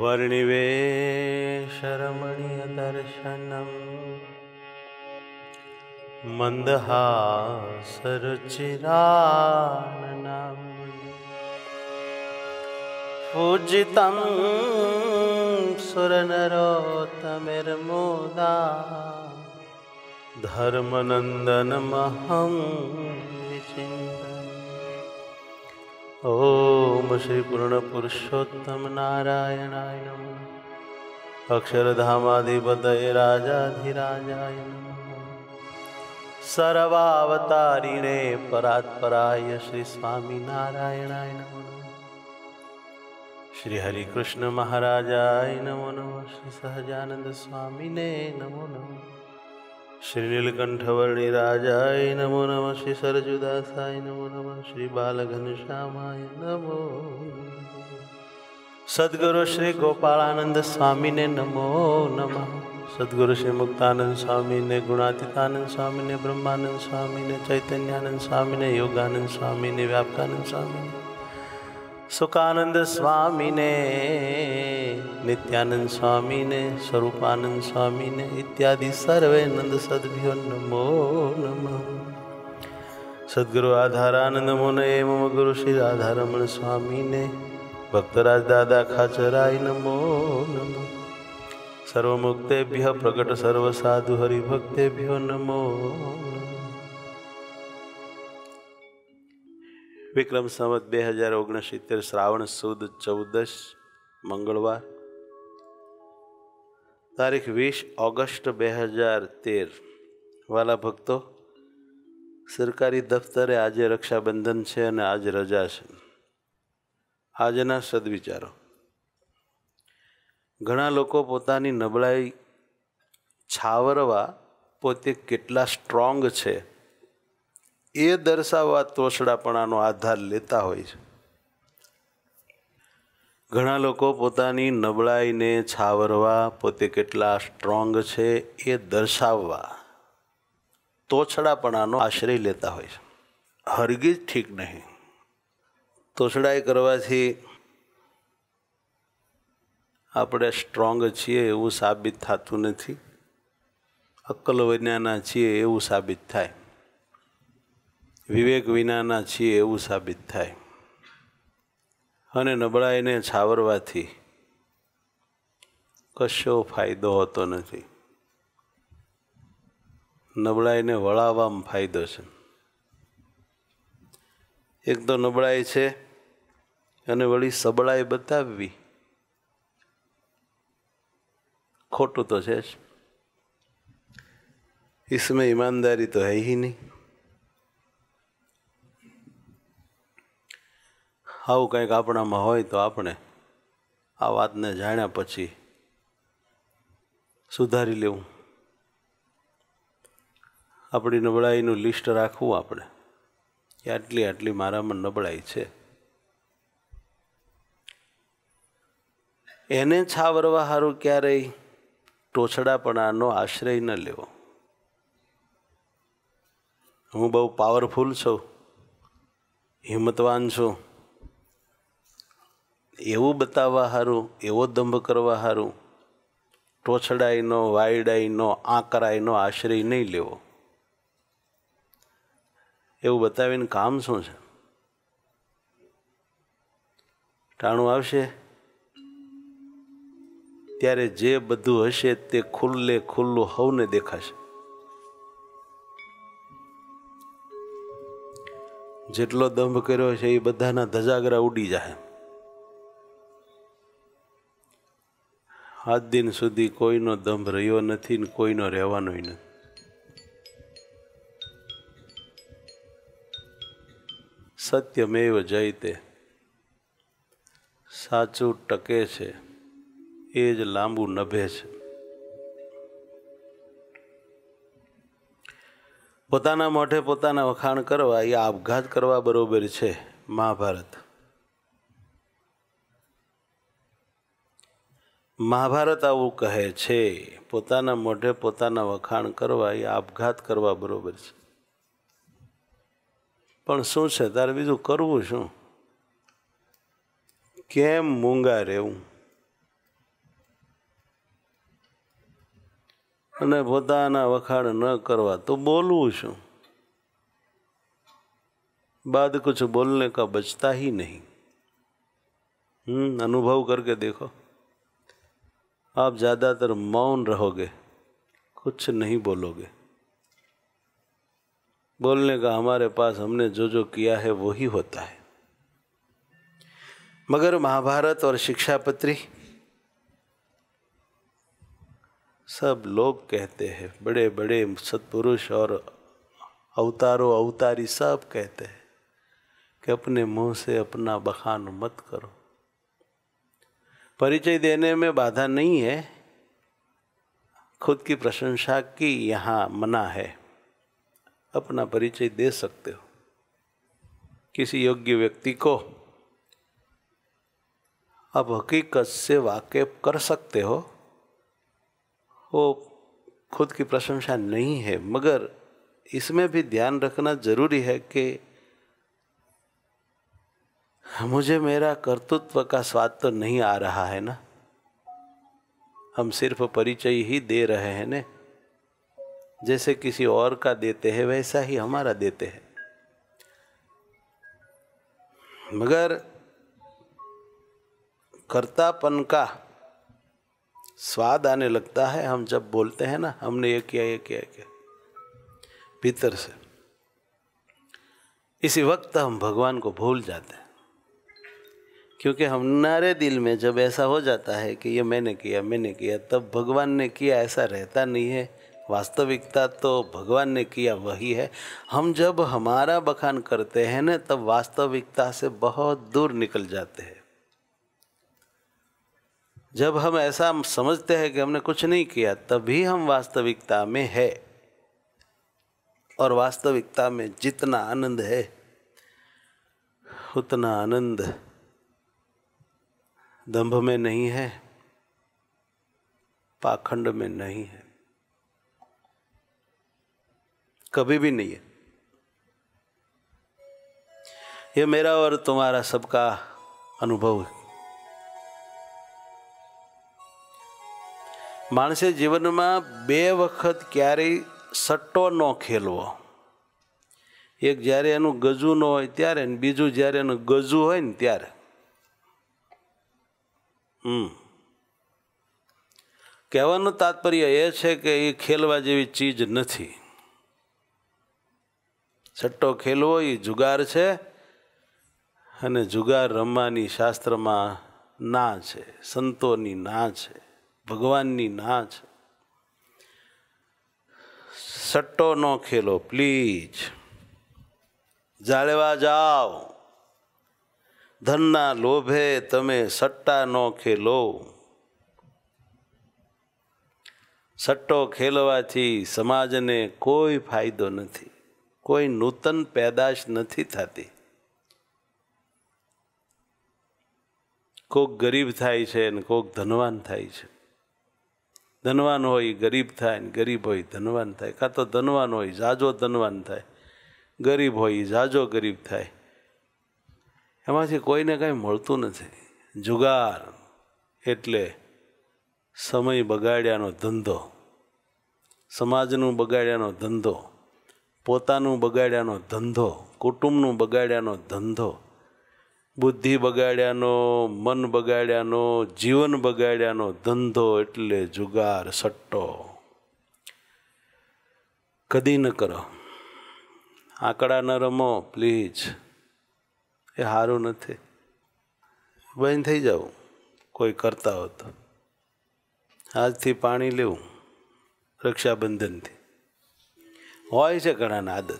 वर्णिवेशरमणीयदर्शनम् मन्दहासरुचिराननम् पूजितं सुरनरोत्तमिर्मुदा धर्मनन्दनमहं विचिन्तम् ઓમ શ્રી પૂર્ણ પુરુષોત્તમ નારાયણાય નમ અક્ષરધામાધિપતય રાજાધિરાજાય સર્વાવતારીણે પરાત્પરાય શ્રી સ્વામી નારાયણાય નમ શ્રી હરિકૃષ્ણ મહારાજાય નમો નમઃ શ્રી સહજાનંદ સ્વામીને નમો નમઃ શ્રી નીલકંઠવર્ણી રાજાય નમો નમઃ શ્રી સરજુદાસાય નમો નમઃ શ્રી બાલઘનશ્યામાય નમો સદગુરુ શ્રી ગોપાળાનંદ સ્વામીને નમો નમઃ સદગુરુ શ્રી મુક્તાનંદ સ્વામીને ગુણાતીતાનંદ સ્વામીને બ્રહ્માનંદ સ્વામીને ચૈતન્યાનંદ સ્વામીને યોગાનંદ સ્વામીને વ્યાપકાનંદ સ્વામીને સુકાનંદ સ્વામીને, નિત્યાનંદ સ્વામીને, સ્વરૂપાનંદ સ્વામીને, ઇત્યાદિ સર્વે નંદ સદભ્યો નમો નમ. સદગુરુ આધારાનંદ મુને, મમ ગુરુ શ્રી રાધારમણ સ્વામીને, ભક્તરાજ દાદા ખાચરાય નમો નમ. સર્વમુક્તેભ્ય, પ્રગટ સર્વસાધુ હરિભક્તેભ્યો નમો વિક્રમ સંવત બે હજાર ઓગણસિત્તેર શ્રાવણ સુદ ચૌદશ મંગળવાર. તારીખ વીસ ઓગસ્ટ બે હજાર તેર. વાલા ભક્તો, સરકારી દફતરે આજે રક્ષાબંધન છે અને આજ રજા છે. આજના સદવિચારો. ઘણા લોકો પોતાની નબળાઈ છાવરવા પોતે કેટલા સ્ટ્રોંગ છે એ દર્શાવવા તોછડાપણાનો આધાર લેતા હોય છે. ઘણા લોકો પોતાની નબળાઈને છાવરવા, પોતે કેટલા સ્ટ્રોંગ છે એ દર્શાવવા તોછડાપણાનો આશ્રય લેતા હોય છે. હરગીજ ઠીક નહીં. તોછડાઈ કરવાથી આપણે સ્ટ્રોંગ છીએ એવું સાબિત થતું નથી. અક્કલ વિનાના છીએ એવું સાબિત થાય. વિવેક વિનાના છીએ એવું સાબિત થાય. અને નબળાઈને છાવરવાથી કશો ફાયદો હોતો નથી. નબળાઈને વળાવવામાં ફાયદો છે. એક તો નબળાઈ છે અને વળી સબળાઈ બતાવવી ખોટું તો છે જ. ઈસમે ઈમાનદારી તો હૈ નહીં. આવું કંઈક આપણામાં હોય તો આપણે આ વાતને જાણ્યા પછી સુધારી લેવું. આપણી નબળાઈનું લિસ્ટ રાખવું આપણે. કે આટલી આટલી મારામાં નબળાઈ છે. એને છાવરવા સારું ક્યારેય ટોછડાપણાનો આશ્રય ન લેવો. હું બહુ પાવરફુલ છું. હિંમતવાન છું. એવું બતાવવા સારું એવો દંભ કરવા સારું ટોછડાઈનો, વાયડાઈનો, આંકરાઈનો આશ્રય નહીં લેવો. એવું બતાવીને કામ શું છે? ટાણું આવશે? ત્યારે જે બધું હશે તે ખુલ્લે ખુલ્લું હવને દેખાશે. જેટલો દંભ કર્યો છે એ બધાના ધજાગરા ઉડી જાય આજ દિન સુધી કોઈનો દંભ રહ્યો નથી ને કોઈનો રહેવાનોય નથી. સત્યમેવ જયતે. સાચું ટકે છે, એ જ લાંબુ નભે છે. પોતાના મોઢે પોતાના વખાણ કરવા, એ આપઘાત કરવા બરોબર છે, મહાભારત. મહાભારત આવું કહે છે, પોતાના મોઢે પોતાના વખાણ કરવા એ આપઘાત કરવા બરાબર છે. પણ શું છે? તારે બીજું કરવું શું? કેમ મૂંગા રહેવું? અને પોતાના વખાણ ન કરવા તો બોલવું શું? बाद कुछ बोलने का बचता ही नहीं अनुभव करके દેખો. आप ज़्यादातर मौन रहोगे, कुछ नहीं बोलोगे। बोलने का हमारे पास हमने जो जो किया है, वही होता है। मगर महाभारत और शिक्षापत्री, सब लोग कहते हैं बड़े बड़े सत्पुरुष और अवतारों अवतारी सब कहते हैं कि अपने मुँह से अपना बखान मत करो। परिचय देने में बाधा नहीं है। खुद की प्रशंसा की यहाँ मना है। अपना परिचय दे सकते हो। किसी योग्य व्यक्ति को अब हकीकत से वाकिफ कर सकते हो। वो खुद की प्रशंसा नहीं है, मगर इसमें भी ध्यान रखना ज़रूरी है कि मुझे मेरा कर्तृत्व का स्वाद तो नहीं आ रहा है ना? हम सिर्फ़ परिचय ही दे रहे हैं ने? जैसे किसी और का देते हैं, वैसा ही हमारा देते हैं। मगर कर्तापन का स्वाद आने लगता है, हम जब बोलते हैं ना, हमने ये किया ये किया ये किया। भीतर से। इसी वक्त हम भगवान को भूल जाते हैं। क्योंकि हमारे दिल में जब ऐसा हो जाता है कि ये मैंने किया मैंने किया, तब भगवान ने किया, ऐसा रहता नहीं है। वास्तविकता तो भगवान ने किया, वही है। हम जब हमारा बखान करते हैं ना, तब वास्तविकता से बहुत दूर निकल जाते हैं। जब हम ऐसा समझते हैं कि हमने कुछ नहीं किया, तभी हम वास्तविकता में है। और वास्तविकता में जितना आनंद है, उतना आनंद दंभ में नहीं है पाखंड में नहीं है कभी भी नहीं है ये मेरा और तुम्हारा सबका अनुभव है માણસે જીવનમાં બે વખત ક્યારેય સટ્ટો ન ખેલવો એક જ્યારે એનું ગજુ ન હોય ત્યારે ને બીજું જ્યારે એનું ગજુ હોય ને ત્યારે હમ. કહેવાનું તાત્પર્ય એ છે કે એ ખેલવા જેવી ચીજ નથી. સટ્ટો ખેલવો એ જુગાર છે અને જુગાર રમવાની શાસ્ત્રમાં ના છે. સંતોની ના છે. ભગવાનની ના છે. સટ્ટો ન ખેલો પ્લીઝ જાળવા જાઓ. ધનના લોભે તમે સટ્ટા નો ખેલો. સટ્ટો ખેલવાથી સમાજને કોઈ ફાયદો નથી, કોઈ નૂતન પેદાશ નથી થતી. કોક ગરીબ થાય છે અને કોક ધનવાન થાય છે. ધનવાન હોય ગરીબ થાય ને ગરીબ હોય ધનવાન થાય, કાં તો ધનવાન હોય ઝાઝો ધનવાન થાય, ગરીબ હોય ઝાઝો ગરીબ થાય. એમાંથી કોઈને કાંઈ મળતું નથી. જુગાર એટલે સમય બગાડ્યાનો ધંધો. સમાજનું બગાડ્યાનો ધંધો. પોતાનું બગાડ્યાનો ધંધો. કુટુંબનું બગાડ્યાનો ધંધો. બુદ્ધિ બગાડ્યાનો, મન બગાડ્યાનો, જીવન બગાડ્યાનો ધંધો એટલે જુગાર, સટ્ટો. કદી ન કરો. આંકડા ન રમો, પ્લીઝ. એ સારું નથી. બંધ થઈ જવું કોઈ કરતા હો તો. આજથી પાણી લેવું, રક્ષાબંધનથી. હોય છે ઘણાને આદત.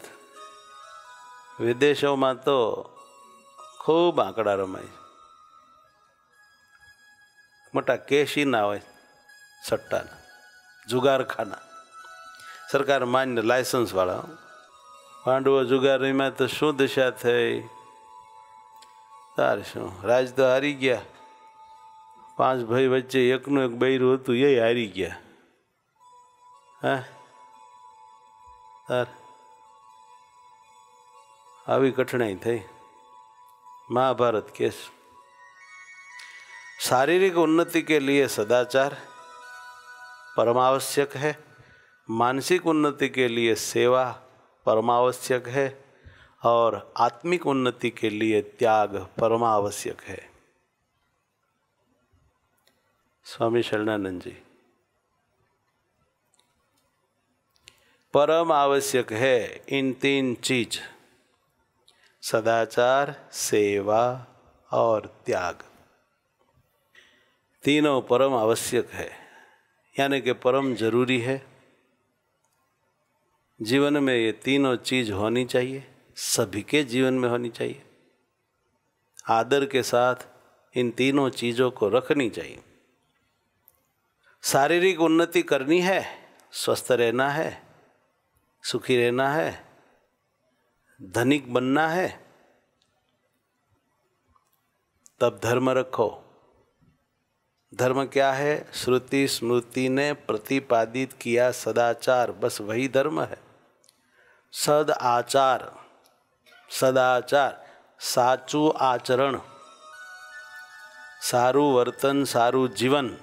વિદેશોમાં તો ખૂબ આંકડા રમાય મોટા કેશીના હોય, સટ્ટાના, જુગારખાના. સરકાર માન્ય લાયસન્સવાળા. પાંડવો જુગારીમાં તો શું દિશા થઈ? તારે શું રાજ તો હારી ગયા પાંચ ભાઈ વચ્ચે એકનું એક બૈરું હતું એ હારી ગયા હા તાર આવી કઠણાઈ થઈ महाभारत केस शारीरिक उन्नति के लिए सदाचार परमावश्यक है मानसिक उन्नति के लिए सेवा परमावश्यक है और आत्मिक उन्नति के लिए त्याग परमावश्यक है। स्वामी शरणानंद जी, परम आवश्यक है इन तीन चीज़, सदाचार, सेवा और त्याग। तीनों परम आवश्यक है, यानी कि परम ज़रूरी है। जीवन में ये तीनों चीज़ होनी चाहिए। सभी के जीवन में होनी चाहिए। आदर के साथ इन तीनों चीज़ों को रखनी चाहिए। शारीरिक उन्नति करनी है, स्वस्थ रहना है, सुखी रहना है, धनिक बनना है, तब धर्म रखो। धर्म क्या है? श्रुति स्मृति ने प्रतिपादित किया, सदाचार बस वही धर्म है। सद आचार। સદાચાર, સાચું આચરણ, સારું વર્તન, સારું જીવન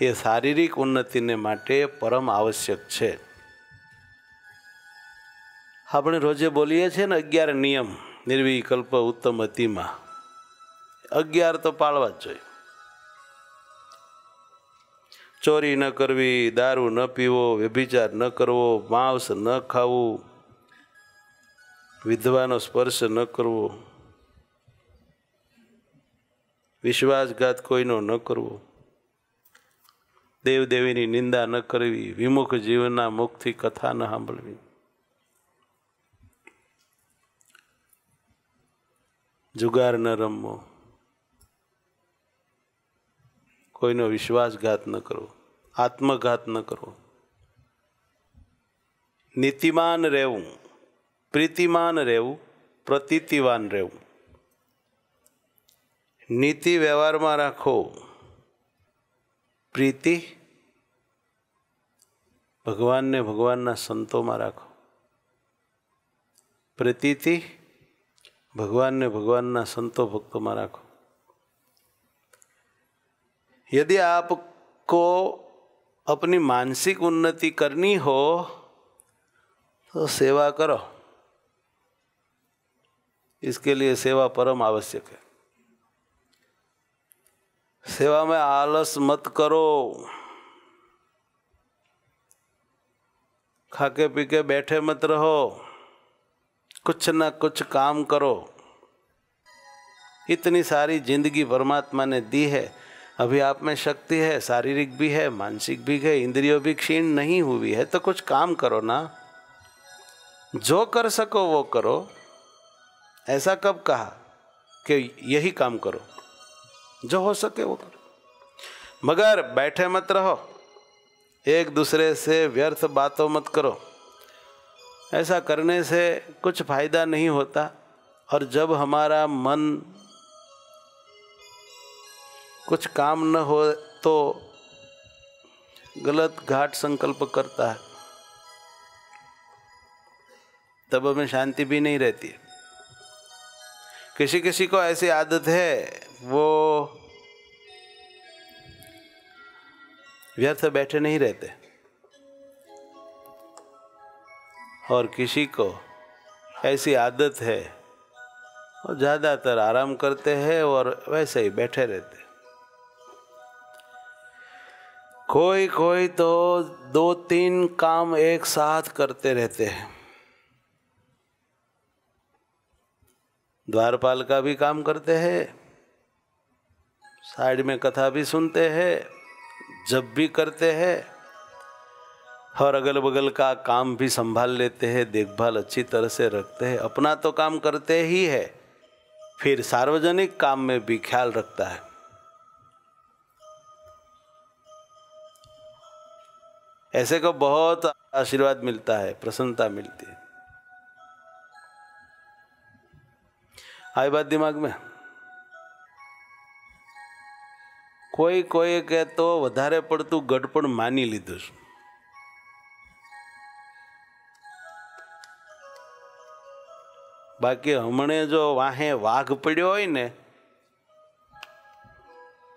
એ શારીરિક ઉન્નતિને માટે પરમ આવશ્યક છે. આપણે રોજે બોલીએ છીએ ને અગિયાર નિયમ નિર્વિકલ્પ ઉત્તમ અતિમાં. અગિયાર તો પાળવા જ જોઈએ. ચોરી ન કરવી, દારૂ ન પીવો, વ્યભિચાર ન કરવો, માંસ ન ખાવું વિધવાનો સ્પર્શ ન કરવો. વિશ્વાસઘાત કોઈનો ન કરવો. દેવદેવીની નિંદા ન કરવી. વિમુખ જીવનના મુખથી કથા ન સાંભળવી. જુગાર ન રમવો. કોઈનો વિશ્વાસઘાત ન કરવો. આત્મઘાત ન કરવો. નીતિમાન રહેવું. પ્રીતિમાન રહેવું પ્રતીતિવાન રહેવું નીતિ વ્યવહારમાં રાખો પ્રીતિ ભગવાનને ભગવાનના સંતોમાં રાખો પ્રતીતિ ભગવાનને ભગવાનના સંતો ભક્તોમાં રાખો यदि आपको अपनी मानसिक उन्नति करनी हो तो सेवा करो इसके लिए सेवा परम आवश्यक है। सेवा में आलस मत करो। खाके पी के बैठे मत रहो। कुछ ना कुछ काम करो। इतनी सारी ज़िंदगी परमात्मा ने दी है। अभी आप में शक्ति है, शारीरिक भी है, मानसिक भी है, इंद्रियों भी क्षीण नहीं हुई है तो कुछ काम करो ना। जो कर सको वो करो। ऐसा कब कहा कि यही काम करो, जो हो सके वो करो। मगर बैठे मत रहो, एक दूसरे से व्यर्थ बातों मत करो। ऐसा करने से कुछ फ़ायदा नहीं होता, और जब हमारा मन कुछ काम न हो तो गलत घाट संकल्प करता है। तब हमें शांति भी नहीं रहती किसी किसी को ऐसी आदत है, वो व्यर्थ बैठे नहीं रहते। और किसी को ऐसी आदत है और ज़्यादातर आराम करते हैं और वैसे ही बैठे रहते। कोई कोई तो दो तीन काम एक साथ करते रहते हैं। द्वारपाल का भी काम करते हैं, साइड में कथा भी सुनते हैं जब भी करते हैं, और अगल बगल का काम भी संभाल लेते हैं, देखभाल अच्छी तरह से रखते हैं। अपना तो काम करते ही है, फिर सार्वजनिक काम में भी ख्याल रखता है। ऐसे को बहुत आशीर्वाद मिलता है, प्रसन्नता मिलती है। आई बात दिमाग में કોઈ કોઈ કે તો વધારે પડતું ગડપણ માની લીધું છે બાકી હમણે જો વાહે વાઘ પડ્યો હોય ને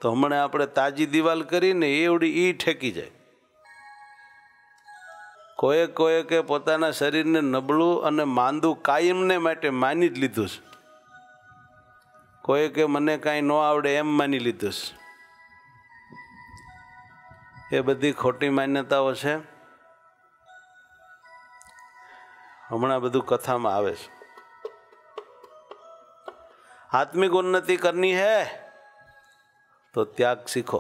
તો હમણાં આપણે તાજી દિવાલ કરીને એવડી ઈ ઠેકી જાય કોઈએ કોઈએ કે પોતાના શરીરને નબળું અને માંદું કાયમને માટે માની જ લીધું છે કોઈએ કે મને કાંઈ ન આવડે એમ માની લીધું છે એ બધી ખોટી માન્યતાઓ છે હમણાં બધું કથામાં આવે છે आत्मिक उन्नति करनी है तो त्याग सीखो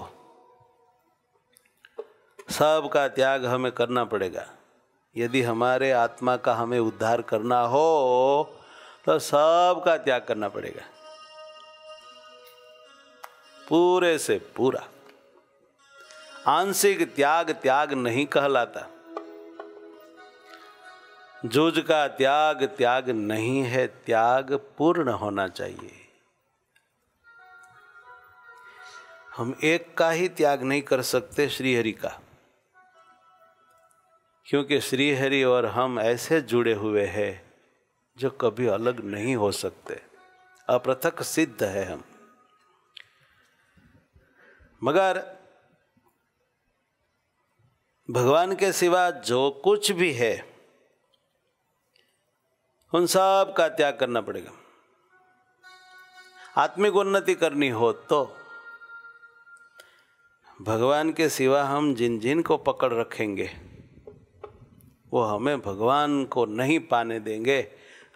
सबका त्याग हमें करना पड़ेगा यदि हमारे आत्मा का हमें उद्धार करना हो तो सबका त्याग करना पड़ेगा पूरे से पूरा। आंशिक त्याग त्याग नहीं कहलाता। जूझ का त्याग त्याग नहीं है, त्याग पूर्ण होना चाहिए। हम एक का ही त्याग नहीं कर सकते श्रीहरि का। क्योंकि श्रीहरि और हम ऐसे जुड़े हुए हैं जो कभी अलग नहीं हो सकते। अपृथक सिद्ध है हम। मगर भगवान के सिवा जो कुछ भी है, उन सब का त्याग करना पड़ेगा। आत्मिक उन्नति करनी हो तो भगवान के सिवा हम जिन जिन को पकड़ रखेंगे, वो हमें भगवान को नहीं पाने देंगे।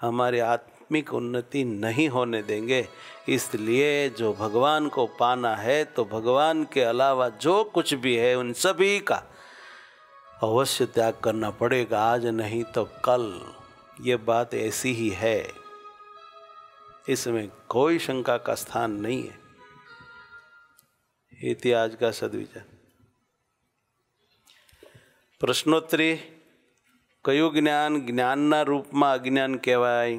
हमारी आत्मिक उन्नति नहीं होने देंगे इसलिए जो भगवान को पाना है तो भगवान के अलावा जो कुछ भी है उन सभी का अवश्य त्याग करना पड़ेगा आज नहीं तो कल ये बात ऐसी ही है इसमें कोई शंका का स्थान नहीं है इति आज का सदविचार પ્રશ્નોત્તરી કયું જ્ઞાન જ્ઞાનના રૂપમાં અજ્ઞાન કહેવાય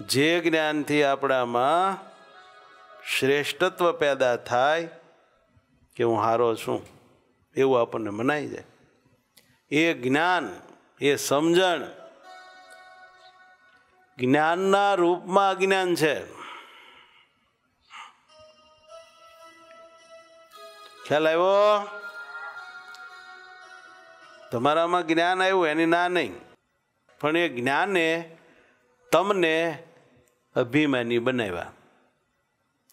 જે જ્ઞાનથી આપણામાં શ્રેષ્ઠત્વ પેદા થાય કે હું હારો છું, એવું આપણને મનાઈ જાય. એ જ્ઞાન, એ સમજણ જ્ઞાનના રૂપમાં અજ્ઞાન છે. ખ્યાલ આવ્યો? તમારામાં જ્ઞાન આવ્યું, એની ના નહીં. પણ એ જ્ઞાને તમને અભિમાની બનાવ્યા.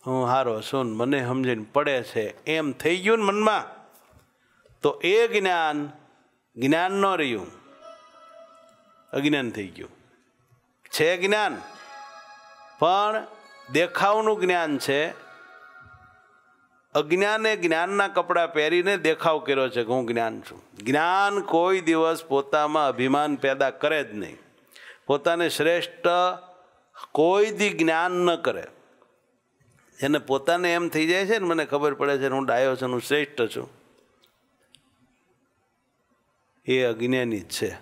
હું હારો છું મને સમજીને પડે છે. એમ થઈ ગયું ને મનમાં? તો એ જ્ઞાન જ્ઞાન ન રહ્યું. અજ્ઞાન થઈ ગયું. છે જ્ઞાન. પણ દેખાવનું જ્ઞાન છે. અજ્ઞાને જ્ઞાનના કપડાં પહેરીને દેખાવ કર્યો છે કે હું જ્ઞાન છું. જ્ઞાન કોઈ દિવસ પોતામાં અભિમાન પેદા કરે જ નહીં. પોતાને શ્રેષ્ઠ કોઈ દી જ્ઞાન ન કરે. એને પોતાને એમ થઈ જાય છે ને, મને ખબર પડે છે હું ડાયો છું હું શ્રેષ્ઠ છું. એ અજ્ઞાની જ છે.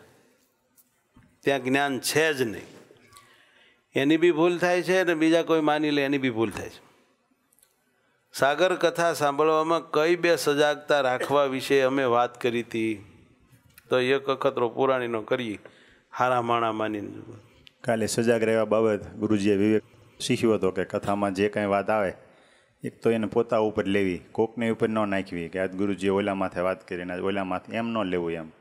ત્યાં જ્ઞાન છે જ નહીં. એની બી ભૂલ થાય છે અને બીજા કોઈ માની લે, એની બી ભૂલ થાય છે. સાગર કથા સાંભળવામાં કઈ બે સજાગતા રાખવા વિશે અમે વાત કરી હતી. તો એક અખતરો પુરાણીનો કરીએ. હારા માણા માનીને કાલે સજાગ રહેવા બાબત ગુરુજીએ વિવેક શીખ્યો હતો કે કથામાં જે કાંઈ વાત આવે એક તો એને પોતા ઉપર લેવી કોકને ઉપર ન નાખવી કે આજ ગુરુજીએ ઓલા માથે વાત કરીને આજ ઓલા માથે એમ ન લેવું એમ.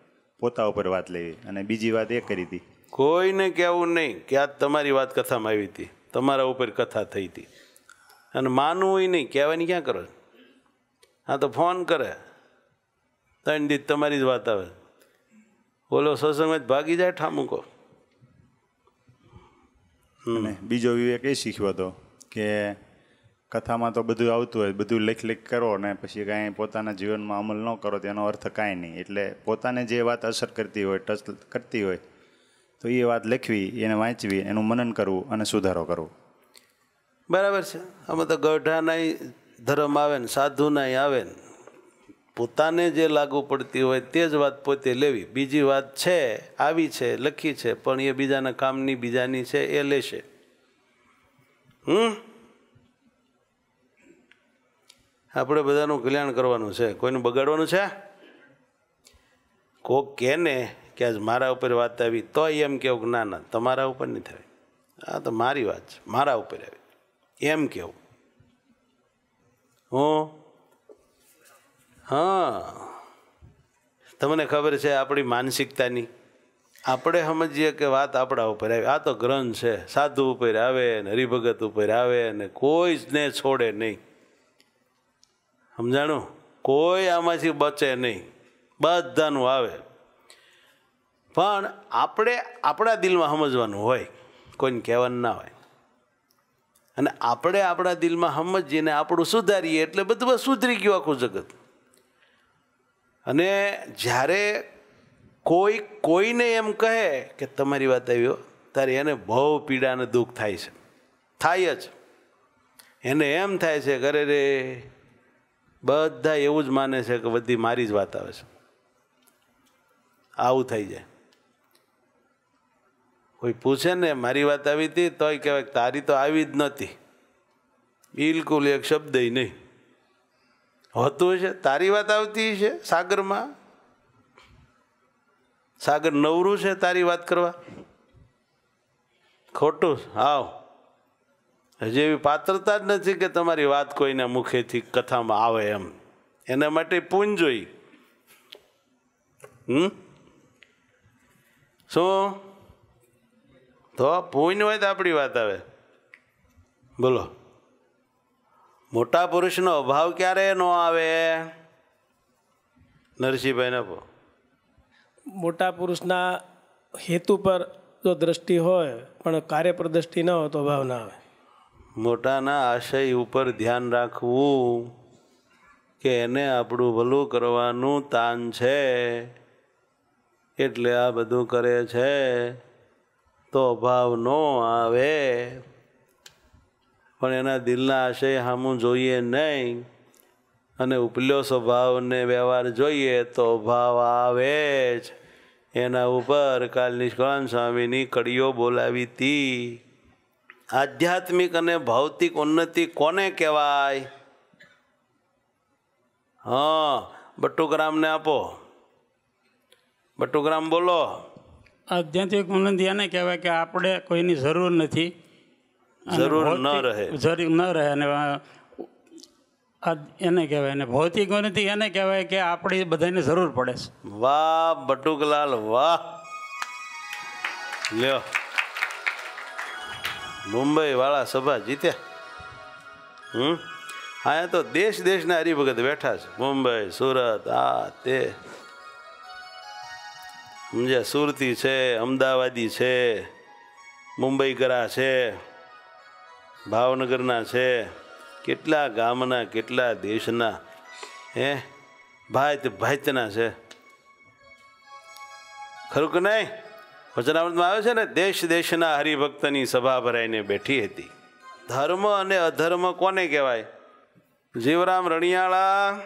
પોતા ઉપર વાત લેવી. અને બીજી વાત એ કરી હતી. કોઈને કહેવું નહીં કે આ તમારી વાત કથામાં આવી હતી. તમારા ઉપર કથા થઈ હતી. અને માનવું નહીં. કહેવાની ક્યાં કરો હા તો ફોન કરે. ત્રણ દીધ તમારી જ વાત આવે. બોલો સત્સંગમાં જ ભાગી જાય ઠામુકો. અને બીજો વિવેક એ શીખ્યો હતો કે કથામાં તો બધું આવતું હોય બધું લેખ લેખ કરો ને પછી કાંઈ પોતાના જીવનમાં અમલ ન કરો તેનો અર્થ કાંઈ નહીં. એટલે પોતાને જે વાત અસર કરતી હોય ટચ કરતી હોય તો એ વાત લખવી એને વાંચવી એનું મનન કરવું અને સુધારો કરવો. બરાબર છે. આમાં તો ગઢાનાય ધર્મ આવે ને સાધુનાય આવે ને. પોતાને જે લાગુ પડતી હોય તે જ વાત પોતે લેવી. બીજી વાત છે, આવી છે, લખી છે, પણ એ બીજાના કામની બીજાની છે, એ લેશે. હમ? આપણે બધાનું કલ્યાણ કરવાનું છે. કોઈનું બગાડવાનું છે? કોક કે ને કે આજ મારા ઉપર વાત આવી તો એમ કેવું કે ના ના, તમારા ઉપર નહીં થાય. આ તો મારી વાત છે, મારા ઉપર આવી. એમ કેવું. હું? હા. તમને ખબર છે આપણી માનસિકતાની? આપણે સમજીએ કે વાત આપણા ઉપર આવે. આ તો ગ્રંથ છે. સાધુ ઉપર આવે ને હરિભગત ઉપર આવે ને કોઈ જ ને છોડે નહીં. સમજાણું? કોઈ આમાંથી બચે નહીં. બધાનું આવે. પણ આપણે આપણા દિલમાં સમજવાનું હોય. કોઈને કહેવાનું ના હોય. અને આપણે આપણા દિલમાં સમજીને આપણું સુધારીએ એટલે બધું સુધરી ગયું આખું જગત. અને જ્યારે કોઈ કોઈને એમ કહે કે તમારી વાત આવ્યો ત્યારે એને બહુ પીડા અને દુઃખ થાય છે. થાય જ. એને એમ થાય છે ઘરે રે, બધા એવું જ માને છે કે બધી મારી જ વાત આવે છે. આવું થઈ જાય. કોઈ પૂછે ને, મારી વાત આવી હતી? તોય કહેવાય તારી તો આવી જ નહોતી. બિલકુલ એક શબ્દ નહીં. હોતું છે તારી વાત આવતી છે સાગરમાં? સાગર નવરું છે તારી વાત કરવા? ખોટું? આવ. હજી એવી પાત્રતા જ નથી કે તમારી વાત કોઈના મુખેથી કથામાં આવે એમ. એના માટે પૂન જોઈ. હમ? શું? તો પૂન હોય તો આપણી વાત આવે. બોલો. મોટા પુરુષનો અભાવ ક્યારે ન આવે? નરસિંહભાઈ આપો. મોટા પુરુષના હેતુ પર જો દ્રષ્ટિ હોય પણ કાર્ય પર દ્રષ્ટિ ન હોય તો અભાવ ના આવે. મોટાના આશય ઉપર ધ્યાન રાખવું કે એને આપણું ભલું કરવાનું તાન છે એટલે આ બધું કરે છે તો અભાવ ન આવે. પણ એના દિલના આશય સામું જોઈએ નહીં. અને ઉપલ્યો સ્વભાવને વ્યવહાર જોઈએ તો ભાવ આવે જ. એના ઉપર કાલ નિષ્કળાન સ્વામીની કડીઓ બોલાવી હતી આધ્યાત્મિક અને ભૌતિક ઉન્નતિ કોને કહેવાય? હા, બટુગ્રામને આપો. બટુગ્રામ બોલો. આધ્યાત્મિક ઉન્નતિ એને કહેવાય કે આપણે કોઈની જરૂર નથી. જરૂર ન રહે. જરૂર ન રહે અને એને કહેવાય ને ભૌતિક ઉન્નતિ એને કહેવાય કે આપણી બધાને જરૂર પડે છે. વાહ બટુકલાલ વાહ. લ્યો. મુંબઈ વાળા સભા જીત્યા. હમ? અહીંયા તો દેશ દેશના હરિભગત બેઠા છે. મુંબઈ સુરત આ તે. સમજ્યા? સુરતી છે અમદાવાદી છે મુંબઈ કરા છે. ભાવનગરના છે. કેટલા ગામના કેટલા દેશના હે? ભાત ભાતના છે. ખરું કે નહીં? વચનામૃતમાં આવે છે ને દેશ દેશના હરિભક્તની સભા ભરાઈને બેઠી હતી. ધર્મ અને અધર્મ કોને કહેવાય? જીવરામ રણિયાળા.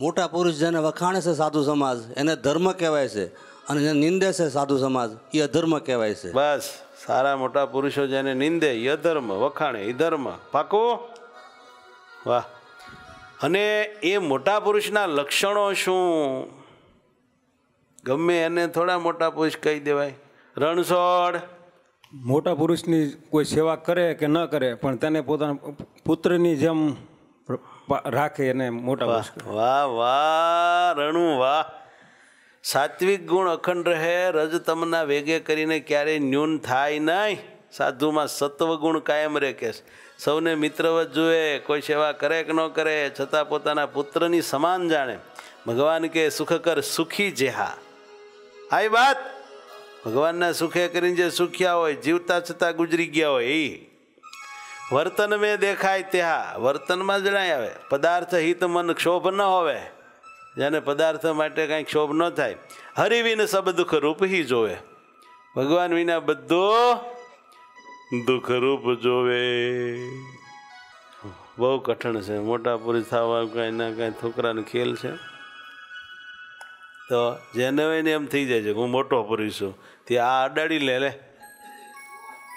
મોટા પુરુષ જેને વખાણે છે સાધુ સમાજ એને ધર્મ કહેવાય છે અને જેને નિંદે છે સાધુ સમાજ એ અધર્મ કહેવાય છે. બસ. સારા મોટા પુરુષો જેને નિંદે યધર્મ વખાણે ધર્મ. પાકો? વાહ. અને એ મોટા પુરુષના લક્ષણો શું? ગમે એને થોડા મોટા પુરુષ કહી દેવાય. રણછોડ. મોટા પુરુષની કોઈ સેવા કરે કે ન કરે પણ તેને પોતાના પુત્રની જેમ રાખે એને મોટા વાહ વાહ રણુ વાહ. સાત્વિક ગુણ અખંડ રહે રજતમના વેગે કરીને ક્યારેય ન્યૂન થાય નહીં. સાધુમાં સત્વ ગુણ કાયમ રહે કે સૌને મિત્રવત જુએ, કોઈ સેવા કરે કે ન કરે, છતાં પોતાના પુત્રની સમાન જાણે. ભગવાન કે સુખ કર સુખી જેહા. આઈ વાત? ભગવાનના સુખે કરીને જે સુખ્યા હોય, જીવતા છતાં ગુજરી ગયા હોય એ વર્તન મેં દેખાય ત્યાં વર્તનમાં જણાય આવે. પદાર્થ હિત મન ક્ષોભ ન હોવે. જેને પદાર્થ માટે કાંઈ ક્ષોભ ન થાય. હરિવિન સબ દુઃખ રૂપ હી જોવે. ભગવાન વિના બધું દુઃખ રૂપ જોવે. બહુ કઠણ છે. મોટા પુરુષ થવા કાંઈ ના કાંઈ છોકરાનો ખેલ છે. તો જેને હોય ને એમ થઈ જાય છે હું મોટો પુરુષ છું. તે આ અડાડી લે લે.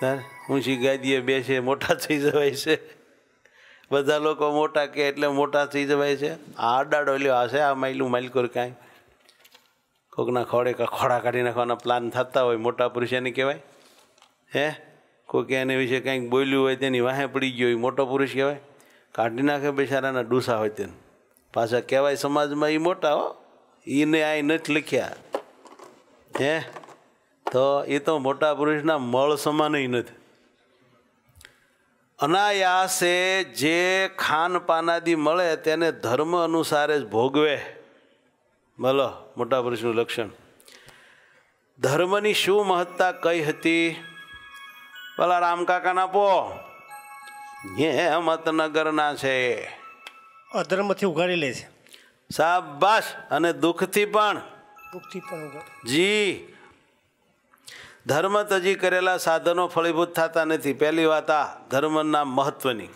તારે ઊંચી ગાદીએ બેસે, મોટા થઈ જવાય છે. બધા લોકો મોટા કે એટલે મોટા થઈ જવાય છે. આ અડાડો લ્યો, આ છે આ માયલું માલકુર કાંઈ. કોકના ખોડે ખોડા કાઢી નાખવાના પ્લાન થતા હોય, મોટા પુરુષ એને કહેવાય. હે? કોઈક એને વિશે કંઈક બોલ્યું હોય તેની વાહે પડી ગયો હોય, મોટો પુરુષ કહેવાય. કાઢી નાખે બિચારાના ડૂસા હોય તેને. પાછા કહેવાય સમાજમાં એ મોટા હો. એને આ નથી લખ્યા. હે? તો એ તો મોટા પુરુષના મળ સમાન નથી. અનાયાસે જે ખાનપાનાદી મળે તેને ધર્મ અનુસારે જ ભોગવે. બોલો મોટા પુરુષનું લક્ષણ. ધર્મની શું મહત્તા કઈ હતી? પેલા રામકાકાના પો હેમતનગરના છે. અધર્મથી ઉઘાડી લે છે. સાબાશ અને દુઃખથી પણ. દુઃખથી પણ જી. ધર્મ તજી કરેલા સાધનો ફળીભૂત થતા નથી. પહેલી વાત આ, ધર્મના મહત્વની.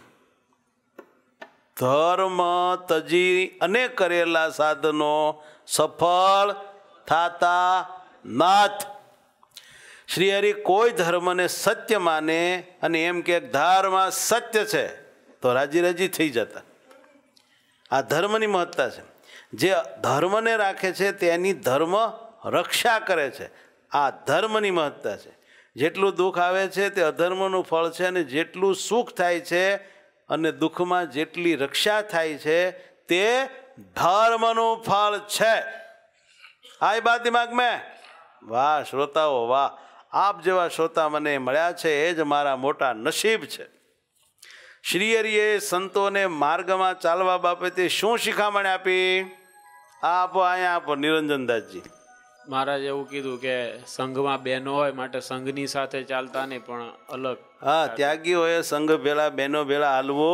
ધર્મ તજી અને કરેલા સાધનો સફળ થતા નાથ. શ્રી હરિ કોઈ ધર્મને સત્ય માને અને એમ કે ધર્મ સત્ય છે, તો રાજી રાજી થઈ જતા. આ ધર્મની મહત્તા છે. જે ધર્મને રાખે છે તેની ધર્મ રક્ષા કરે છે. આ ધર્મની મહત્તા છે. જેટલું દુઃખ આવે છે તે અધર્મનું ફળ છે અને જેટલું સુખ થાય છે અને દુઃખમાં જેટલી રક્ષા થાય છે તે ધર્મનું ફળ છે. આ બાત દિમાગ મેં વાહ, શ્રોતાઓ, વાહ. આપ જેવા શ્રોતા મને મળ્યા છે એ જ મારા મોટા નસીબ છે. શ્રીયરીએ સંતોને માર્ગમાં ચાલવા બાબતે શું શિખામણ આપી? આપો અહીંયા આપો, નિરંજનદાસજી. મહારાજ એવું કીધું કે સંઘમાં બહેનો હોય માટે સંઘની સાથે ચાલતા નહીં, પણ અલગ. હા ત્યાગીઓએ સંઘ ભેળા બહેનો ભેળા હાલવો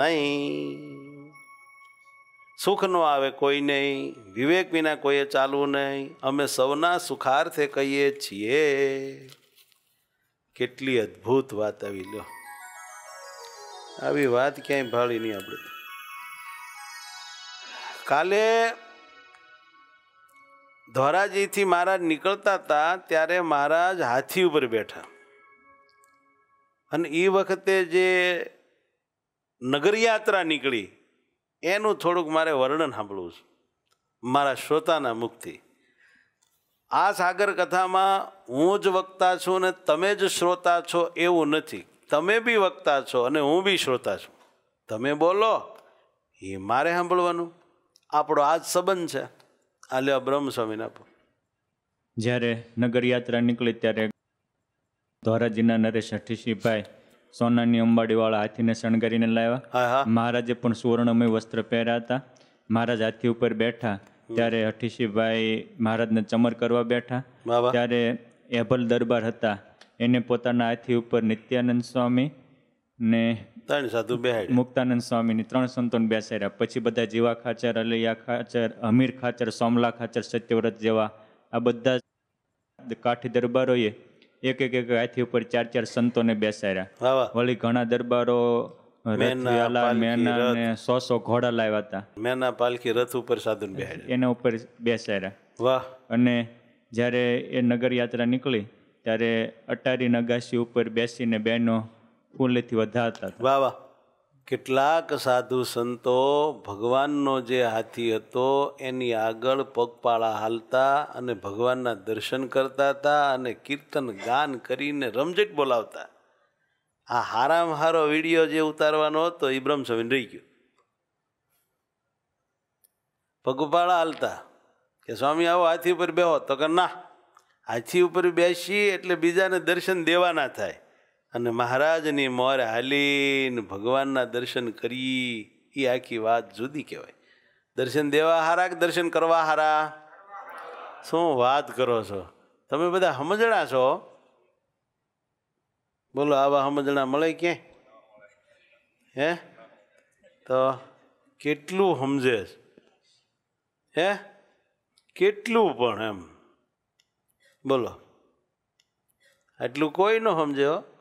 નહીં. સુખ નો આવે કોઈ નહીં, વિવેક વિના કોઈએ ચાલવું નહીં. અમે સૌના સુખાર્થે કહીએ છીએ. કેટલી અદ્ભુત વાત આવી લ્યો આવી વાત ક્યાંય ભાળી નહીં આપણે. કાલે ધોરાજીથી મહારાજ નીકળતા હતા ત્યારે મહારાજ હાથી ઉપર બેઠા. અને એ વખતે જે નગરયાત્રા નીકળી, એનું થોડુંક મારે વર્ણન સાંભળવું છે. મારા શ્રોતાના મુખથી. આ સાગર કથામાં હું જ વક્તા છું ને તમે જ શ્રોતા છો એવું નથી. તમે બી વક્તા છો અને હું બી શ્રોતા છું. તમે બોલો, એ મારે સાંભળવાનું? આપણો આ જ સંબંધ છે. આ લ્યો બ્રહ્મ સ્વામીને જ્યારે નગર યાત્રા નીકળી ત્યારે ધોરાજીના નરેશ હઠીસિંહભાઈ સોનાની અંબાડીવાળા હાથીને શણગારીને લાવ્યા. મહારાજે પણ સુવર્ણમય વસ્ત્ર પહેર્યા હતા. મહારાજ હાથી ઉપર બેઠા. ત્યારે હઠીસિંહભાઈ મહારાજને ચમર કરવા બેઠા. ત્યારે એભલ દરબાર હતા. એને પોતાના હાથી ઉપર નિત્યાનંદ સ્વામી ને ત્રણ સાધુ બેહાડ્યા. મુક્તાનંદ સ્વામીની ત્રણ સંતોને બેસાડ્યા. પછી બધા જીવા ખાચર અલૈયા ખાચર અમીર ખાચર સોમલા ખાચર સત્યવ્રત જેવા આ બધા કાઠી દરબારોએ એક એક એક હાથી ઉપર ચાર ચાર સંતોને બેસાડ્યા. વળી ઘણા દરબારો સો સો ઘોડા લાવ્યા હતા. મેના પાલખી રથ ઉપર સાધુ એના ઉપર બેસાડ્યા. વાહ. અને જ્યારે એ નગર યાત્રા નીકળી ત્યારે અટારી નગાસી ઉપર બેસીને બહેનો ફૂલેથી વધારતા વાહ વાહ. કેટલાક સાધુ સંતો ભગવાનનો જે હાથી હતો, એની આગળ પગપાળા હાલતા અને ભગવાનના દર્શન કરતા હતા અને કીર્તન ગાન કરીને રમઝટ બોલાવતા. આ હારામ હારો વીડિયો જે ઉતારવાનો હતો, એ બ્રહ્મસ્વામી રહી ગયો. પગપાળા હાલતા કે, સ્વામી, આવો હાથી ઉપર બેહો. તો કે, ના, હાથી ઉપર બેસી એટલે બીજાને દર્શન દેવાના થાય. અને મહારાજની મોર હાલીને ભગવાનના દર્શન કરી, એ આખી વાત જુદી કહેવાય. દર્શન દેવા હારા કે દર્શન કરવા હારા? શું વાત કરો છો? તમે બધા સમજણા છો? બોલો, આવા સમજણા મળે ક્યાંય? હે? તો કેટલું સમજે? હે? કેટલું પણ એમ. બોલો. આટલું કોઈ ન સમજે હો.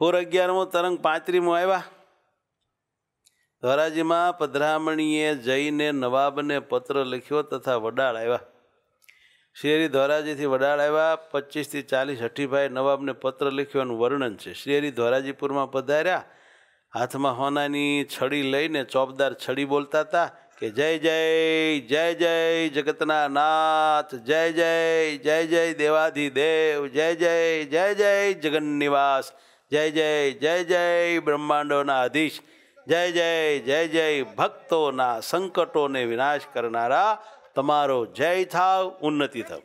પૂર અગિયારમો તરંગ પાંત્રીમો આવ્યા. ધોરાજીમાં પધરામણીએ જઈને નવાબને પત્ર લખ્યો તથા વડાળ આવ્યા. શેરી ધોરાજીથી વડાળ આવ્યા પચીસથી ચાલીસ હઠીભાઈ નવાબને પત્ર લખ્યોનું વર્ણન છે. શેરી ધોરાજીપુરમાં પધાર્યા, હાથમાં હોનાની છડી લઈને ચોપદાર છડી બોલતા હતા કે જય જય જય જય જગતના નાથ જય જય જય જય દેવાધિદેવ, જય જય જય જય જગન્નિવાસ. જય જય જય જય બ્રહ્માંડોના અધીશ જય જય જય જય ભક્તોના સંકટોને વિનાશ કરનારા તમારો જય થાવ, ઉન્નતિ થાવ.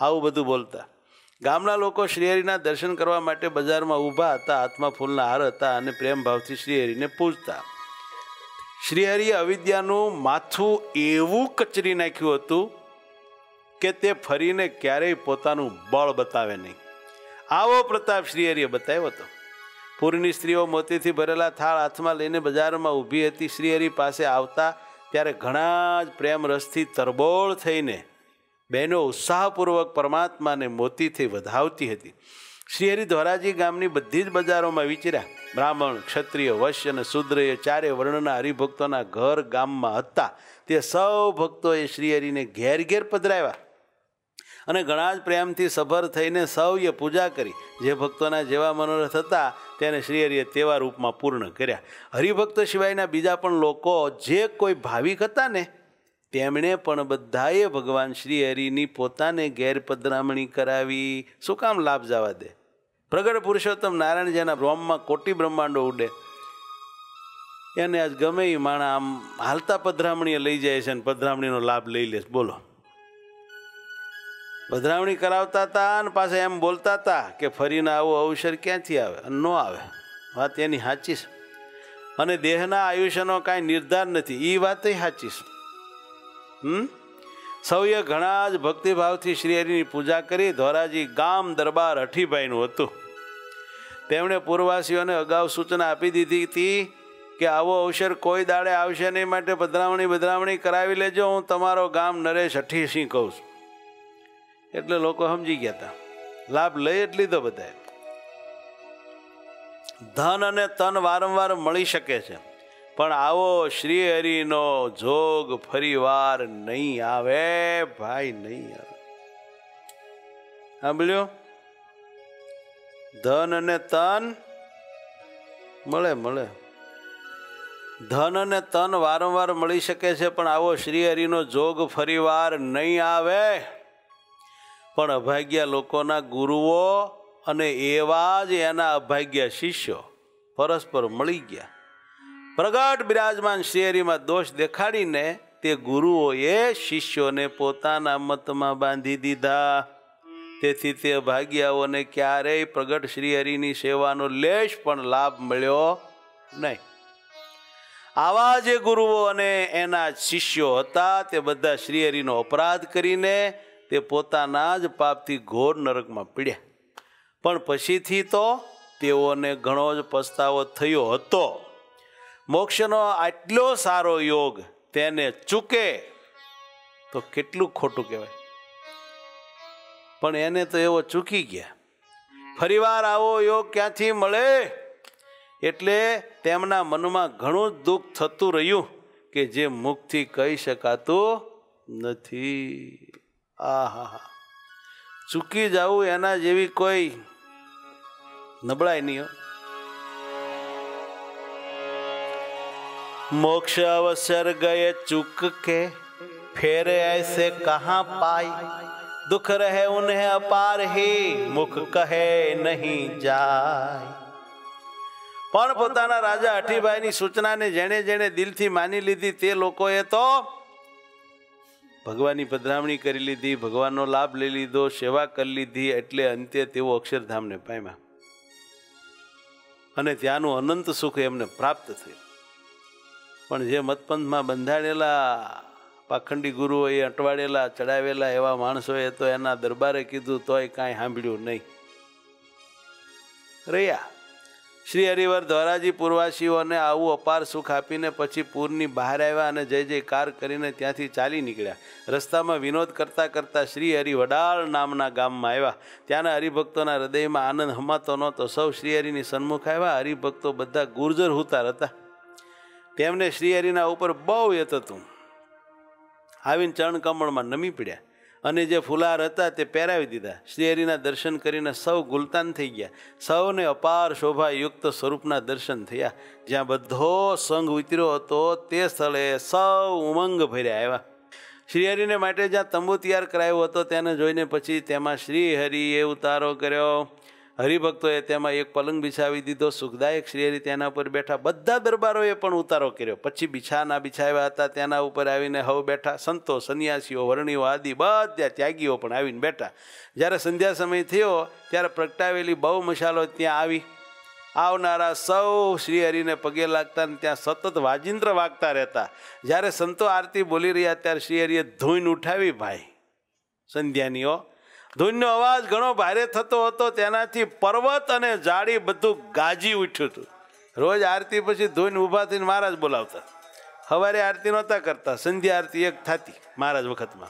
આવું બધું બોલતા. ગામના લોકો શ્રીહરિના દર્શન કરવા માટે બજારમાં ઊભા હતા, હાથમાં ફૂલના હાર હતા અને પ્રેમભાવથી શ્રીહરિને પૂજતા. શ્રીહરિએ અવિદ્યાનું માથું એવું કચરી નાખ્યું હતું કે તે ફરીને ક્યારેય પોતાનું બળ બતાવે નહીં. આવો પ્રતાપ શ્રીહરિએ બતાવ્યો હતો. પૂરની સ્ત્રીઓ મોતીથી ભરેલા થાળ હાથમાં લઈને બજારમાં ઊભી હતી. શ્રીહરિ પાસે આવતા ત્યારે ઘણા જ પ્રેમ રસથી તરબોળ થઈને બહેનો ઉત્સાહપૂર્વક પરમાત્માને મોતીથી વધાવતી હતી. શ્રીહરિ ધોરાજી ગામની બધી જ બજારોમાં વિચર્યા. બ્રાહ્મણ, ક્ષત્રિય, વૈશ્ય અને શુદ્રય ચારે વર્ણના હરિભક્તોના ઘર ગામમાં હતા. તે સૌ ભક્તોએ શ્રીહરિને ઘેર ઘેર પધરાવ્યા. અને ઘણા જ પ્રેમથી સભર થઈને સૌએ પૂજા કરી. જે ભક્તોના જેવા મનોરથ હતા, તેને શ્રીહરિએ તેવા રૂપમાં પૂર્ણ કર્યા. હરિભક્ત સિવાયના બીજા પણ લોકો જે કોઈ ભાવિક હતા ને તેમણે પણ બધાએ ભગવાન શ્રી હરિની પોતાને ગેરપધરામણી કરાવી. શું કામ લાભ જવા દે? પ્રગટ પુરુષોત્તમ નારાયણ જેના બ્રહ્મમાં કોટી બ્રહ્માંડો ઉડે. એને આજ ગમે એ માણા આમ હાલતા પધરામણીએ લઈ જાય છે અને પધરામણીનો લાભ લઈ લે બોલો. પધરામણી કરાવતા હતા અને પાછા એમ બોલતા હતા કે ફરીને આવો અવસર ક્યાંથી આવે? ન આવે. વાત એની સાચી છે. અને દેહના આયુષ્યનો કાંઈ નિર્ધાર નથી. એ વાત સાચી છે. સૌએ ઘણા જ ભક્તિભાવથી શ્રીહરિની પૂજા કરી. ધોરાજી ગામ દરબાર હઠીભાઈનું હતું. તેમણે પૂર્વવાસીઓને અગાઉ સૂચના આપી દીધી હતી કે આવો અવસર કોઈ દાડે આવશે નહીં માટે પધરામણી બદરામણી કરાવી લેજો. હું તમારો ગામ નરેશ હઠીસિંહ કહું છું. એટલે લોકો સમજી ગયા હતા લાભ લઈ જ લીધો બધાએ. ધન અને તન વારંવાર મળી શકે છે. પણ આવો શ્રી હરિનો જોગ ફરીવાર નહીં આવે, ભાઈ નહીં આવે. સાંભળ્યો? ધન અને તન મળે મળે. ધન અને તન વારંવાર મળી શકે છે, પણ આવો શ્રી હરિનો જોગ ફરીવાર નહીં આવે. પણ અભાગ્યા લોકોના ગુરુઓ અને એવા જ એના અભાગ્યા શિષ્યો પરસ્પર મળી ગયા. પ્રગટ બિરાજમાન શેરીમાં દોષ દેખાડીને તે ગુરુઓએ શિષ્યોને પોતાના મતમાં બાંધી દીધા. તેથી તે ભાગ્યાઓને ક્યારેય પ્રગટ શ્રીહરિની સેવાનો લેશ પણ લાભ મળ્યો નહીં. આવા જે ગુરુઓ અને એના શિષ્યો હતા તે બધા શ્રીહરિનો અપરાધ કરીને તે પોતાના જ પાપથી ઘોર નરકમાં પીડ્યા. પણ પછીથી તો તેઓને ઘણો જ પસ્તાવો થયો હતો. મોક્ષનો આટલો સારો યોગ તેને ચૂકે તો કેટલું ખોટું કહેવાય. પણ એને તો એવો ચૂકી ગયા. ફરીવાર આવો યોગ ક્યાંથી મળે? એટલે તેમના મનમાં ઘણું જ દુઃખ થતું રહ્યું કે જે મુખથી કહી શકાતું નથી. આહા ચૂકી જવું એના જેવી કોઈ નબળાઈ નહીં હો मोक्ष अवसर गए चुक के फिर ऐसे कहाँ पाई दुख रहे उन्हें अपार ही मुख કહે નહીં જાય પણ પોતાના રાજા હઠીભાઈની સૂચનાને જેણે જેણે દિલથી માની લીધી તે લોકોએ તો ભગવાનની પધરામણી કરી લીધી, ભગવાનનો લાભ લઈ લીધો, સેવા કરી લીધી, એટલે અંતે તેઓ અક્ષરધામને પામ્યા. અને ત્યાંનું અનંત સુખ એમને પ્રાપ્ત થયું. પણ જે મતપંથમાં બંધાડેલા પાખંડી ગુરુઓએ અટવાડેલા, ચડાવેલા એવા માણસોએ તો એના દરબારે કીધું, તોય કાંઈ સાંભળ્યું નહીં. રહ્યા. શ્રી હરિવર દ્વારાજી પૂર્વાસીઓને આવું અપાર સુખ આપીને પછી પૂરની બહાર આવ્યા અને જય જયકાર કરીને ત્યાંથી ચાલી નીકળ્યા. રસ્તામાં વિનોદ કરતાં કરતાં શ્રી હરિ વડાળ નામના ગામમાં આવ્યા. ત્યાંના હરિભક્તોના હૃદયમાં આનંદ હમાતો નહોતો. સૌ શ્રીહરિની સન્મુખ આવ્યા. હરિભક્તો બધા ગુર્જર હુતાર હતા. તેમને શ્રીહરિના ઉપર બહુ યત હતું. આવીને ચરણ કમળમાં નમી પડ્યા. અને જે ફુલાર હતા તે પહેરાવી દીધા. શ્રીહરિના દર્શન કરીને સૌ ગુલતાન થઈ ગયા. સૌને અપાર શોભાયુક્ત સ્વરૂપના દર્શન થયા. જ્યાં બધો સંઘ ઉતર્યો હતો તે સ્થળે સૌ ઉમંગ ભર્યા આવ્યા. શ્રીહરિને માટે જ્યાં તંબુ તૈયાર કરાયો હતો તેને જોઈને પછી તેમાં શ્રીહરિએ ઉતારો કર્યો. હરિભક્તોએ તેમાં એક પલંગ બિછાવી દીધો. સુખદાયક શ્રીહરિ તેના પર બેઠા. બધા દરબારોએ પણ ઉતારો કર્યો. પછી બિછાના બિછાવ્યા હતા. તેના ઉપર આવીને હવ બેઠા સંતો, સંન્યાસીઓ, વર્ણિઓ આદિ બધા ત્યાગીઓ પણ આવીને બેઠા. જ્યારે સંધ્યા સમય થયો, ત્યારે પ્રગટાવેલી બહુ મશાલો ત્યાં આવી. આવનારા સૌ શ્રીહરિને પગે લાગતા ને ત્યાં સતત વાજિંત્ર વાગતા રહેતા. જ્યારે સંતો આરતી બોલી રહ્યા, ત્યારે શ્રીહરિએ ધોઈને ઉઠાવી, ભાઈ, સંધ્યાનીઓ ધૂનનો અવાજ ઘણો ભારે થતો હતો. તેનાથી પર્વત અને જાડી બધું ગાજી ઉઠ્યું હતું. રોજ આરતી પછી ધૂન ઊભા થઈને મહારાજ બોલાવતા. સવારે આરતી નહોતા કરતા. સંધ્યા આરતી એક થતી મહારાજ વખતમાં.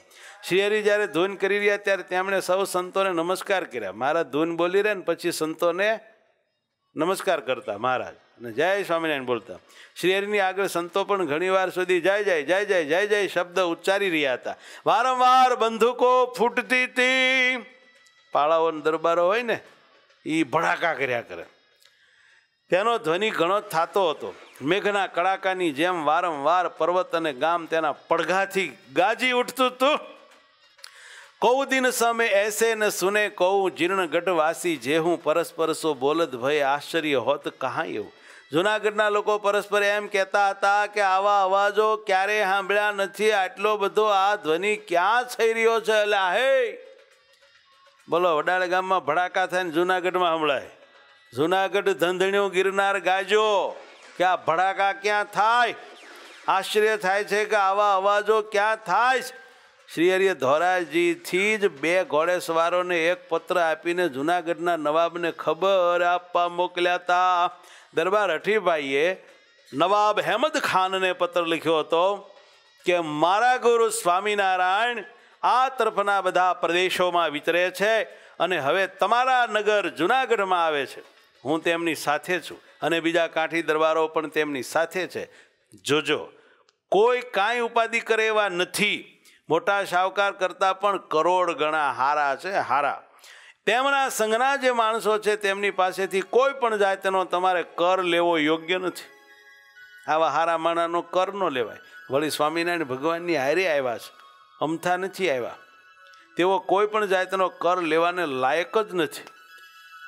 શ્રીહરિ જ્યારે ધૂન કરી રહ્યા ત્યારે તેમણે સૌ સંતોને નમસ્કાર કર્યા. મહારાજ ધૂન બોલી રહ્યા ને પછી સંતોને નમસ્કાર કરતા મહારાજ. અને જય સ્વામિનારાયણ બોલતા. શ્રીહરિની આગળ સંતો પણ ઘણીવાર સુધી જય જય જય જય જય જય શબ્દ ઉચ્ચારી રહ્યા હતા. વારંવાર બંદૂકો ફૂટતી હતી. પાળાઓ દરબારો હોય ને એ ભડાકા કર્યા કરે. તેનો ધ્વનિ ઘણો થતો હતો. મેઘના કડાકાની જેમ વારંવાર પર્વત અને ગામ તેના પડઘાથી ગાજી ઉઠતું હતું. કૌ દિન સમે એસે ન સુને કૌ જીર્ણ ગઢવાસી, જે હું પરસ્પર સો બોલદ ભય આશ્ચર્ય હોત કહા એવું? જુનાગઢના લોકો પરસ્પર એમ કહેતા હતા કે આવા અવાજો ક્યારે સાંભળ્યા નથી. આટલો બધો આ ધ્વનિ ક્યાં થઈ રહ્યો છે? એટલે હે! બોલો, વડાળ ગામમાં ભડાકા થાય ને જુનાગઢમાં સંભળાય જુનાગઢ ધંધણિયું ગિરનાર ગાજો કે આ ભડાકા ક્યાં થાય? આશ્ચર્ય થાય છે કે આવા અવાજો ક્યાં થાય? શ્રી હરિએ ધોરાજીથી જ બે ઘોડેસવારોને એક પત્ર આપીને જુનાગઢના નવાબને ખબર આપવા મોકલ્યા હતા. દરબાર હઠીભાઈએ નવાબ હેમદ ખાનને પત્ર લખ્યો હતો કે, મારા ગુરુ સ્વામિનારાયણ આ તરફના બધા પ્રદેશોમાં વિતરે છે અને હવે તમારા નગર જુનાગઢમાં આવે છે. હું તેમની સાથે છું અને બીજા કાંઠી દરબારો પણ તેમની સાથે છે. જોજો, કોઈ કાંઈ ઉપાધિ કરે એવા નથી. મોટા શાહુકાર કરતાં પણ કરોડ ગણા હારા છે, હારા. તેમના સંઘના જે માણસો છે, તેમની પાસેથી કોઈ પણ જાતનો તમારે કર લેવો યોગ્ય નથી. આવા હારા માણાનો કર ન લેવાય. વળી સ્વામિનારાયણ ભગવાનની હારે આવ્યા છે. અમથા નથી આવ્યા. તેઓ કોઈ પણ જાતનો કર લેવાને લાયક જ નથી.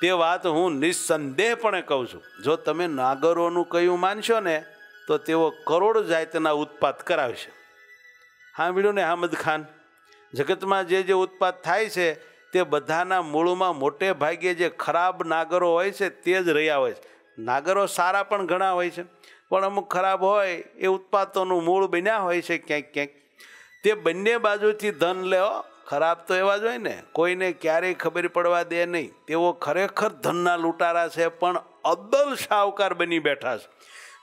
તે વાત હું નિસંદેહપણે કહું છું. જો તમે નાગરોનું કહ્યું માનશો ને, તો તેઓ કરોડ જાતના ઉત્પાદ કરાવશે. સાંભળ્યું ને હામદ ખાન, જગતમાં જે જે ઉત્પાદ થાય છે તે બધાના મૂળમાં મોટે ભાગે જે ખરાબ નાગરો હોય છે તે જ રહ્યા હોય છે. નાગરો સારા પણ ઘણા હોય છે, પણ અમુક ખરાબ હોય એ ઉત્પાદનોનું મૂળ બન્યા હોય છે ક્યાંક ક્યાંક. તે બંને બાજુથી ધન લેવો ખરાબ તો એવા જ હોય ને, કોઈને ક્યારેય ખબર પડવા દે નહીં. તેઓ ખરેખર ધનના લૂંટારા છે, પણ અબ્દલ શાહુકાર બની બેઠા છે.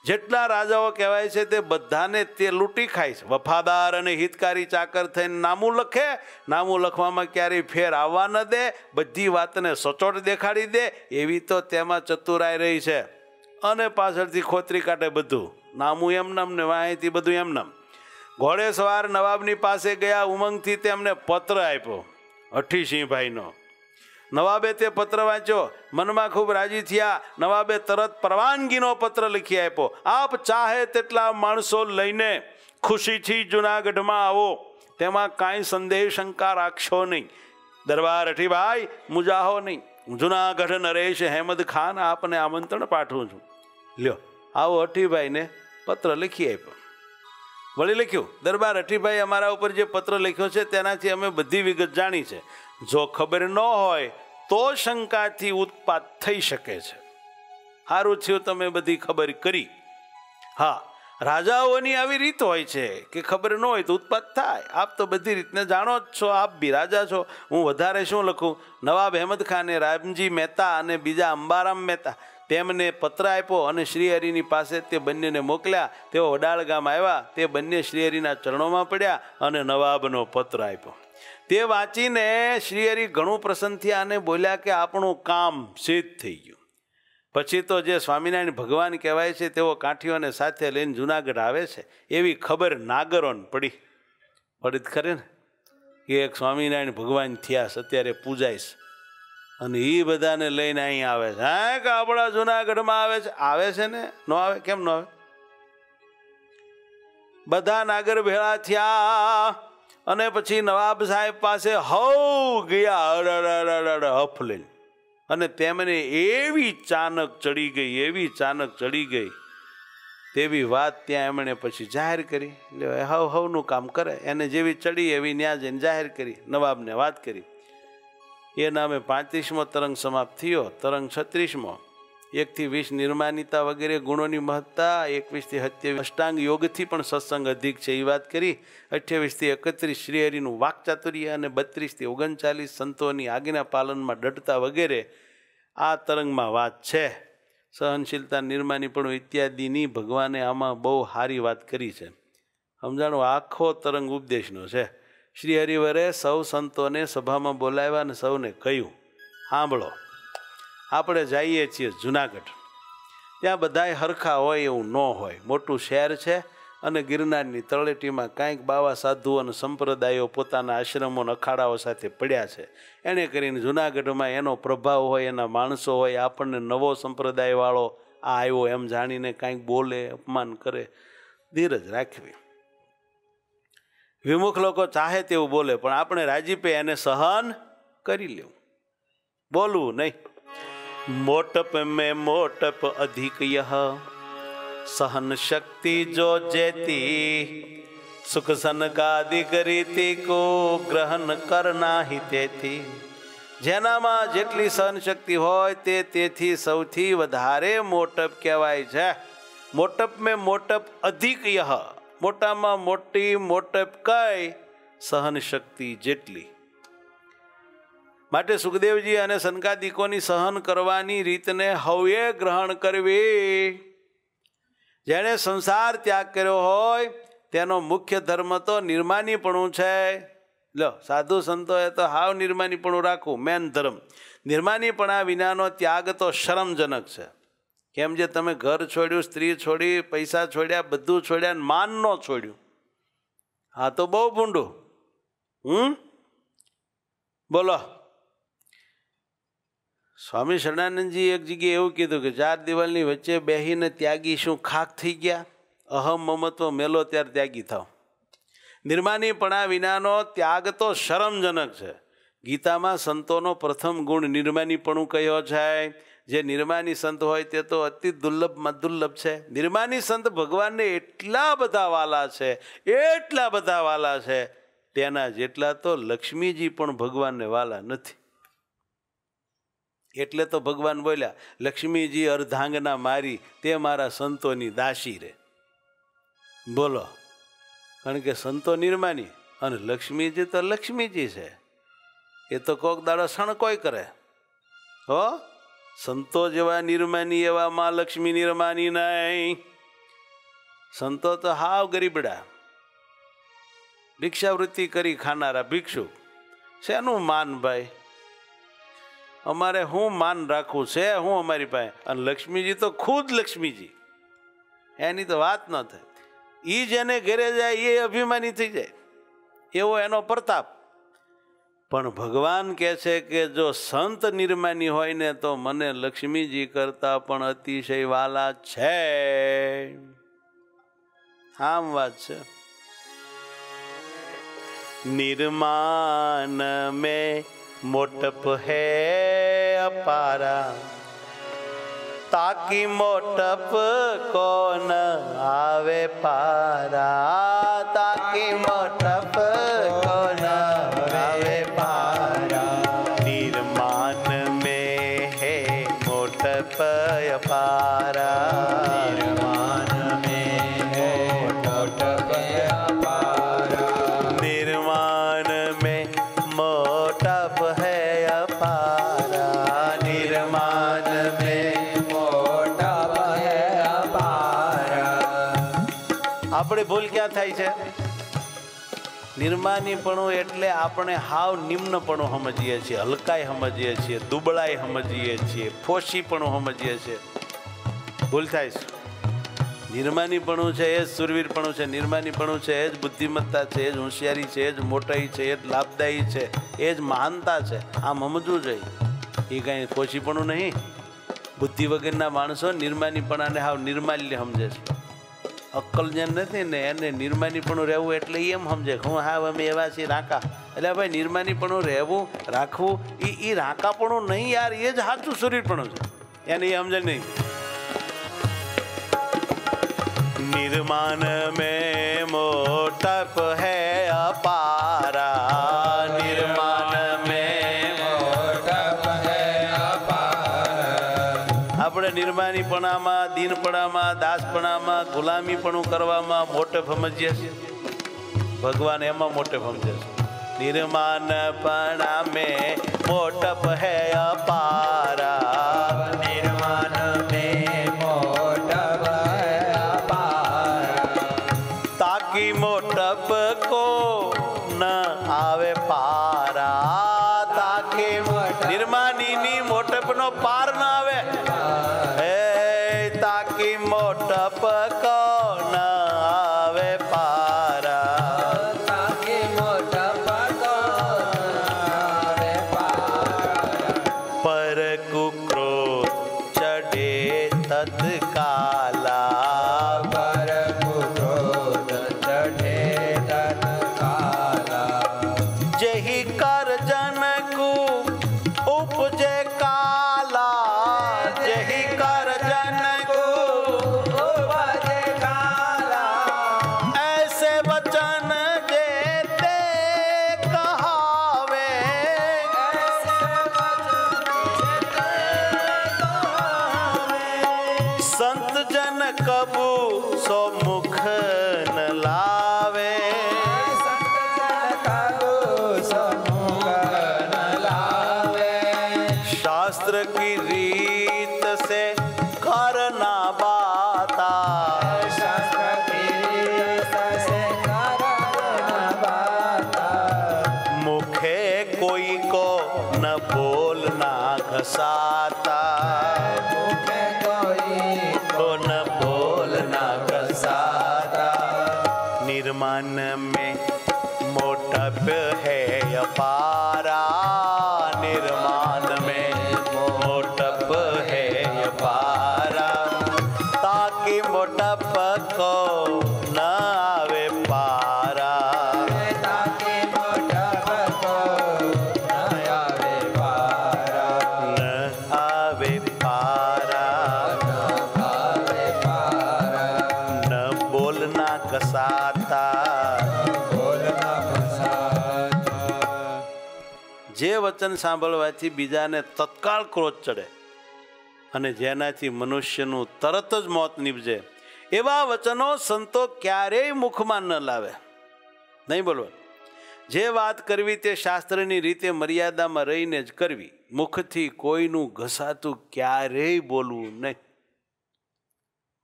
જેટલા રાજાઓ કહેવાય છે તે બધાને તે લૂંટી ખાય છે. વફાદાર અને હિતકારી ચાકર થઈને નામું લખે, નામું લખવામાં ક્યારેય ફેર આવવા ન દે, બધી વાતને સચોટ દેખાડી દે, એવી તો તેમાં ચતુરાઈ રહી છે. અને પાછળથી ખોતરી કાઢે બધું. નામું એમનામ ને વાંહેથી બધું એમનામ. ઘોડે ઘોડેસવાર નવાબની પાસે ગયા, ઉમંગથી તેમને પત્ર આપ્યો. અઠીસિંહભાઈનો નવાબે તે પત્ર વાંચ્યો. મનમાં ખૂબ રાજી થયા. નવાબે તરત પરવાનગીનો પત્ર લખી આપ્યો. આપ ચાહે તેટલા માણસો લઈને ખુશીથી જુનાગઢમાં આવો. તેમાં કાંઈ સંદેહ શંકા રાખશો નહીં. દરબાર અઠીભાઈ, મુજાહો નહીં. જુનાગઢ નરેશ હેમદ ખાન આપને આમંત્રણ પાઠવું છું. લ્યો, આવો અઠીભાઈને પત્ર લખી આપ્યો. વળી લખ્યું, દરબાર અઠીભાઈ અમારા ઉપર જે પત્ર લખ્યો છે, તેનાથી અમે બધી વિગત જાણી છે. જો ખબર ન હોય, તો શંકાથી ઉત્પાદ થઈ શકે છે. સારું થયું તમે બધી ખબર કરી. હા, રાજાઓની આવી રીત હોય છે કે ખબર ન હોય તો ઉત્પાદ થાય. આપ તો બધી રીતને જાણો જ છો, આપ બી રાજા છો. હું વધારે શું લખું? નવાબ અહેમદ ખાને, રામજી મહેતા અને બીજા અંબારામ મહેતા. તેમને પત્ર આપ્યો અને શ્રીહરિની પાસે તે બંનેને મોકલ્યા. તેઓ વડાળ ગામ આવ્યા. તે બંને શ્રીહરિના ચરણોમાં પડ્યા અને નવાબનો પત્ર આપ્યો. તે વાંચીને શ્રીહરિ ઘણું પ્રસન્ન થયા અને બોલ્યા કે, આપણું કામ સિદ્ધ થઈ ગયું. પછી તો જે સ્વામિનારાયણ ભગવાન કહેવાય છે, તેઓ કાંઠીઓને સાથે લઈને જુનાગઢ આવે છે. એવી ખબર નાગરોને પડી. પડી ખરે ને? કે એક સ્વામિનારાયણ ભગવાન થયા અત્યારે પૂજાય છે. અને એ બધાને લઈને અહીં આવે છે. હા, કે આપણા જુનાગઢમાં આવે છે? આવે છે ને? ન આવે? કેમ ન આવે? બધા નાગર ભેળા થયા અને પછી નવાબ સાહેબ પાસે હવ ગયા. હફ લઈને. અને તેમને એવી ચાનક ચડી ગઈ, એવી ચાનક ચડી ગઈ. તેવી વાત ત્યાં એમણે પછી જાહેર કરી. લે હવ, હવનું કામ કરે. એને જેવી ચડી એવી ન્યા જઈને જાહેર કરી. નવાબને વાત કરી. એ નામે પાંત્રીસમો તરંગ સમાપ્ત થયો. તરંગ છત્રીસમો. એકથી વીસ નિર્માનિતા વગેરે ગુણોની મહત્તા, એકવીસથી સત્યાવીસ અષ્ટાંગ યોગથી પણ સત્સંગ અધિક છે એ વાત કરી. અઠ્યાવીસથી એકત્રીસ શ્રીહરિનું વાકચાતુર્ય અને બત્રીસથી ઓગણચાલીસ સંતોની આજ્ઞા પાલનમાં ડટતા વગેરે આ તરંગમાં વાત છે. સહનશીલતા નિર્માનીપણું ઇત્યાદિની ભગવાને આમાં બહુ સારી વાત કરી છે. સમજાણું? આખો તરંગ ઉપદેશનો છે. શ્રી હરિવરે સૌ સંતોને સભામાં બોલાવ્યા અને સૌને કહ્યું, સાંભળો, આપણે જઈએ છીએ જુનાગઢ. ત્યાં બધાય હરખા હોય એવું ન હોય. મોટું શહેર છે અને ગિરનારની તળેટીમાં કાંઈક બાવા સાધુઓ અને સંપ્રદાયો પોતાના આશ્રમો અખાડાઓ સાથે પડ્યા છે. એણે કરીને જુનાગઢમાં એનો પ્રભાવ હોય, એના માણસો હોય, આપણને નવો સંપ્રદાયવાળો આ આવ્યો એમ જાણીને કાંઈક બોલે, અપમાન કરે, ધીરજ રાખવી. વિમુખ લોકો ચાહે તેવું બોલે, પણ આપણે રાજીપે એને સહન કરી લેવું. બોલવું નહીં. મોટપ મેં મોટપ અધિક યહ. સહન શક્તિ જો જેતી, સુખ સનકાદિ કરીતી કો ગ્રહણ કરના હિતેથી જેનામાં જેટલી સહન શક્તિ હોય તે તેથી સૌથી વધારે મોટપ કહેવાય છે. મોટપ મેં મોટપ અધિક યહ. મોટામાં મોટી મોટપ કઈ સહન શક્તિ જેટલી. માટે સુખદેવજી અને સંકાદિકોની સહન કરવાની રીતને હવે ગ્રહણ કરવી. જેણે સંસાર ત્યાગ કર્યો હોય, તેનો મુખ્ય ધર્મ તો નિર્માનીપણું છે. લો, સાધુ સંતોએ તો હાવ નિર્માનીપણું રાખવું મેન ધર્મ. નિર્માનીપણા વિનાનો ત્યાગ તો શરમજનક છે. કેમ જે તમે ઘર છોડ્યું, સ્ત્રી છોડી, પૈસા છોડ્યા, બધું છોડ્યા માન ન છોડ્યું. હા તો બહુ ભૂંડું. હમ? બોલો. સ્વામી શરણાનંદજી એક જગ્યાએ એવું કીધું કે ચાર દિવાલની વચ્ચે બેહીને ત્યાગી શું ખાક થઈ ગયા? અહમ મમત્વ મેલો ત્યારે ત્યાગી થાવ. નિર્માનીપણા વિનાનો ત્યાગ તો શરમજનક છે. ગીતામાં સંતોનો પ્રથમ ગુણ નિર્માનીપણું કયો છે જે નિર્માની સંત હોય તે તો અતિ દુર્લભમાં દુર્લભ છે. નિર્માની સંત ભગવાનને એટલા બધા વાલા છે, એટલા બધા વાલા છે, તેના જેટલા તો લક્ષ્મીજી પણ ભગવાનને વાલા નથી. એટલે તો ભગવાન બોલ્યા, લક્ષ્મીજી અર્ધાંગના મારી, તે મારા સંતોની દાસી રે. બોલો, કારણ કે સંતો નિર્માની અને લક્ષ્મીજી તો લક્ષ્મીજી છે. એ તો કોક દાડો સણકોય કરે. હો? સંતો જેવા નિર્માની, એવા માં લક્ષ્મી નિર્માની નહીં. સંતો તો હાવ ગરીબડા. ભિક્ષાવૃત્તિ કરી ખાનારા ભિક્ષુ. શેનું માન ભાઈ? અમારે હું માન રાખવું છે, હું અમારી પાસે? અને લક્ષ્મીજી તો ખુદ લક્ષ્મીજી. એની તો વાત ન થાય. એ જેને ઘરે જાય, એ અભિમાની થઈ જાય. એવો એનો પ્રતાપ. પણ ભગવાન કહે છે કે જો સંત નિર્માની હોય ને તો મને લક્ષ્મીજી કરતા પણ અતિશય વાલા છે. આમ વાત છે. નિર્માન મેં મોટપ હે અપારા. તાકી મોટપ કોન આવે પારા? તાકી મોટપ નિર્માનીપણું એટલે આપણે હાવ નિમ્નપણું સમજીએ છીએ, હલકાઈ સમજીએ છીએ, દુબળાઈ સમજીએ છીએ, ફોશીપણું સમજીએ છીએ. ભૂલ થાય છે. નિર્માનીપણું છે એ જ સુરવીરપણું છે, નિર્માનીપણું છે એ જ બુદ્ધિમત્તા છે, એ જ હોશિયારી છે, એ જ મોટાઈ છે, એ જ લાભદાયી છે, એ જ મહાનતા છે, આમ સમજવું જોઈએ. એ કાંઈ પોચીપણું નહીં. બુદ્ધિ વગરના માણસો નિર્માનીપણાને હાવ નિર્માલ્ય સમજે છે. અક્કલ જેમ નથી ને એને નિર્માનીપણું રહેવું એટલે એમ સમજે હું હા અમે એવા છીએ રાકા. એટલે ભાઈ નિર્માનીપણું રહેવું, રાખવું એ એ રાકાપણું નહીં યાર એ જ સાચું શરીરપણું છે. એને એ સમજે નહીં. નિર્માણ મે મોટપ હે અપા નિર્માણીપણામાં દીનપણામાં, દાસપણામાં, ગુલામીપણું કરવામાં મોટે સમજીએ છે. ભગવાન એમાં મોટે સમજે છે. નિર્માણપણા में મોટપ હે અપારા. વચન સાંભળવાથી બીજાને તત્કાળ ક્રોધ ચડે અને જેનાથી મનુષ્યનું તરત જ મોત નીપજે. એવા વચનો સંતો ક્યારેય મુખમાં ન લાવે. નહીં બોલો જે વાત કરવી તે શાસ્ત્રની રીતે મર્યાદામાં રહીને જ કરવી. મુખથી કોઈનું ઘસાતું ક્યારેય બોલવું નહીં.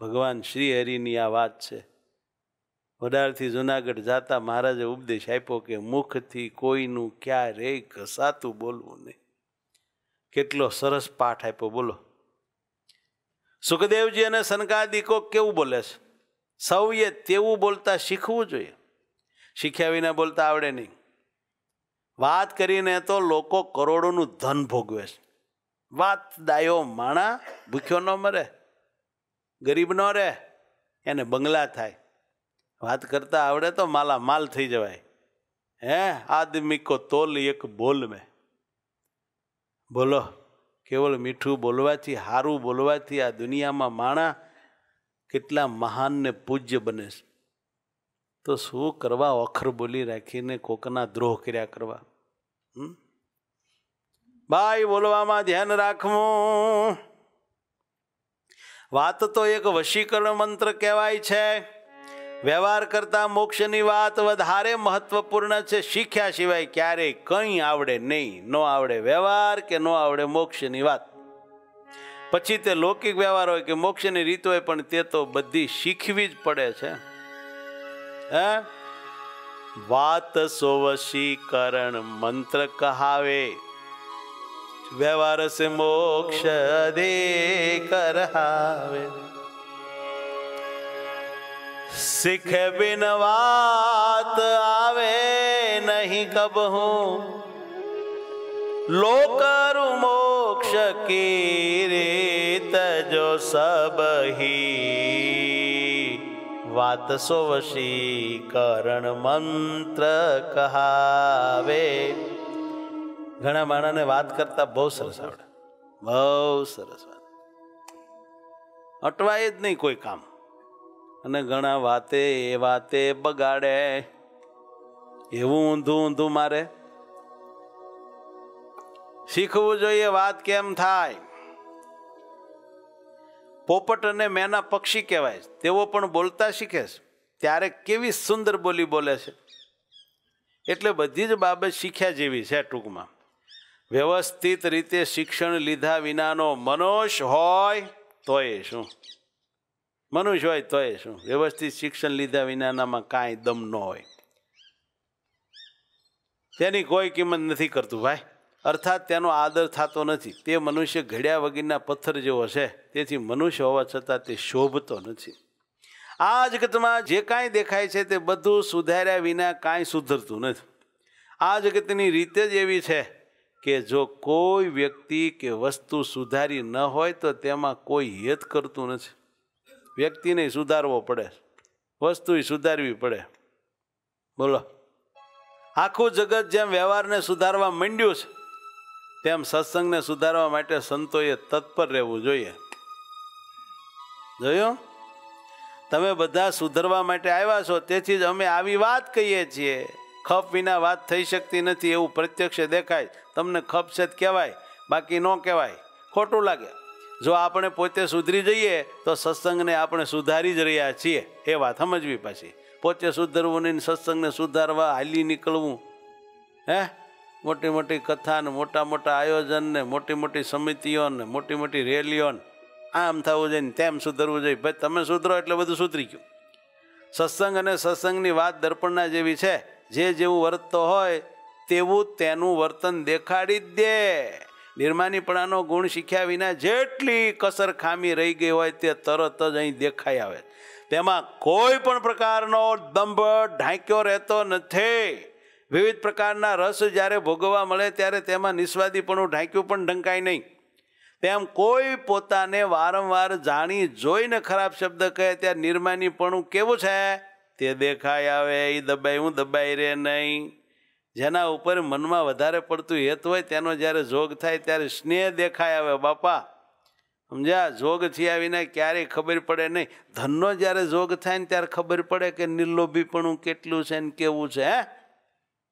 ભગવાન શ્રી હરિની આ વાત છે. વડારથી જુનાગઢ જાતા મહારાજે ઉપદેશ આપ્યો કે મુખથી કોઈનું ક્યારેય ઘસાતું બોલવું નહીં. કેટલો સરસ પાઠ આપ્યો, બોલો. સુખદેવજી અને સનકાદિકો કેવું બોલે છે? સૌએ તેવું બોલતા શીખવું જોઈએ. શીખ્યા વિના બોલતા આવડે નહીં. વાત કરીને તો લોકો કરોડોનું ધન ભોગવે છે. વાત દાયો માણા ભૂખ્યો ન મરે, ગરીબ ન રહે, એને બંગલા થાય. વાત કરતા આવડે તો માલા માલ થઈ જવાય. હે, આદમી કો તોલ એક બોલ મેં. બોલો, કેવળ મીઠું બોલવાથી સારું બોલવાથી આ દુનિયામાં માણા કેટલા મહાન ને પૂજ્ય બને છે. તો શું કરવા અખર બોલી રાખીને કોકના દ્રોહ કર્યા કરવા? ભાઈ બોલવામાં ધ્યાન રાખવું. વાત તો એક વશીકરણ મંત્ર કહેવાય છે. વ્યવહાર કરતા મોક્ષની વાત વધારે મહત્વપૂર્ણ છે. શીખ્યા સિવાય ક્યારેય કંઈ આવડે નહીં. ન આવડે વ્યવહાર કે ન આવડે મોક્ષની વાત. પછી તે લૌકિક વ્યવહાર હોય કે મોક્ષની રીત હોય પણ તે તો બધી શીખવી જ પડે છે. હે? વાત સોવશીકરણ મંત્ર કહાવે. વ્યવહાર સે મોક્ષ દે કરહાવે सिख बिन बात आवे नहीं कब हूँ लोकर मोक्ष की रीत जो सब ही વાત સો વશીકરણ મંત્ર કહાવે ઘણા માણસને વાત કરતા બહુ સરસ આવડે બહુ સરસ વાત અટવાય જ નહીં કોઈ કામ અને ઘણા વાતે એ વાતે બગાડે. એવું ઊંધું ઊંધું મારે. શીખવું જોઈએ વાત કેમ થાય? પોપટ અને મેના પક્ષી કહેવાય તેઓ પણ બોલતા શીખે છે. ત્યારે કેવી સુંદર બોલી બોલે છે. એટલે બધી જ બાબત શીખ્યા જેવી છે ટૂંકમાં. વ્યવસ્થિત રીતે શિક્ષણ લીધા વિનાનો મનોશ હોય તોય શું? મનુષ્ય હોય તોય શું? વ્યવસ્થિત શિક્ષણ લીધા વિનાનામાં કાંઈ દમ ન હોય. તેની કોઈ કિંમત નથી કરતું ભાઈ. અર્થાત તેનો આદર થતો નથી. તે મનુષ્ય ઘડ્યા વગરના પથ્થર જેવો છે. તેથી મનુષ્ય હોવા છતાં તે શોભતો નથી. આ જગતમાં જે કાંઈ દેખાય છે તે બધું સુધાર્યા વિના કાંઈ સુધરતું નથી. આ જગતની રીતે જ એવી છે કે જો કોઈ વ્યક્તિ કે વસ્તુ સુધારી ન હોય તો તેમાં કોઈ હેત કરતું નથી. વ્યક્તિને સુધારવો પડે. વસ્તુ સુધારવી પડે. બોલો. આખું જગત જેમ વ્યવહારને સુધારવા માંડ્યું છે, તેમ સત્સંગને સુધારવા માટે સંતોએ તત્પર રહેવું જોઈએ. જોયું? તમે બધા સુધરવા માટે આવ્યા છો, તેથી જ અમે આવી વાત કહીએ છીએ. ખપ વિના વાત થઈ શકતી નથી એવું પ્રત્યક્ષ દેખાય. તમને ખપ છે કહેવાય, બાકી ન કહેવાય. ખોટું લાગે. જો આપણે પોતે સુધરી જઈએ, તો સત્સંગને આપણે સુધારી જ રહ્યા છીએ. એ વાત સમજવી પાછી. પોતે સુધરવું નહીં, સત્સંગને સુધારવા હાલી નીકળવું. હે? મોટી મોટી કથા ને મોટા મોટા આયોજન ને મોટી મોટી સમિતિઓ ને મોટી મોટી રેલીઓને આમ થવું જોઈએ તેમ સુધરવું જોઈએ. ભાઈ, તમે સુધરો એટલે બધું સુધરી ગયું. સત્સંગ અને સત્સંગની વાત દર્પણના જેવી છે. જે જેવું વર્તતો હોય, તેવું તેનું વર્તન દેખાડી જ દે. નિર્માનીપણાનો ગુણ શીખ્યા વિના જેટલી કસર ખામી રહી ગઈ હોય તે તરત જ અહીં દેખાઈ આવે તેમાં કોઈ પણ પ્રકારનો દંભ ઢાંક્યો રહેતો નથી. વિવિધ પ્રકારના રસ જ્યારે ભોગવવા મળે ત્યારે તેમાં નિસ્વાદીપણું ઢાંક્યું પણ ઢંકાય નહીં. તેમ કોઈ પોતાને વારંવાર જાણી જોઈને ખરાબ શબ્દ કહે ત્યારે નિર્માનીપણું કેવું છે? તે દેખાય આવે એ દબાય, હું દબાઈ રે નહીં. જેના ઉપર મનમાં વધારે પડતું હેત હોય, તેનો જ્યારે જોગ થાય ત્યારે સ્નેહ દેખાય આવે. બાપા, સમજ્યા? જોગ થયા વિના ક્યારેય ખબર પડે નહીં. ધનનો જ્યારે જોગ થાય ને ત્યારે ખબર પડે કે નિર્લોભીપણું કેટલું છે ને કેવું છે, હે?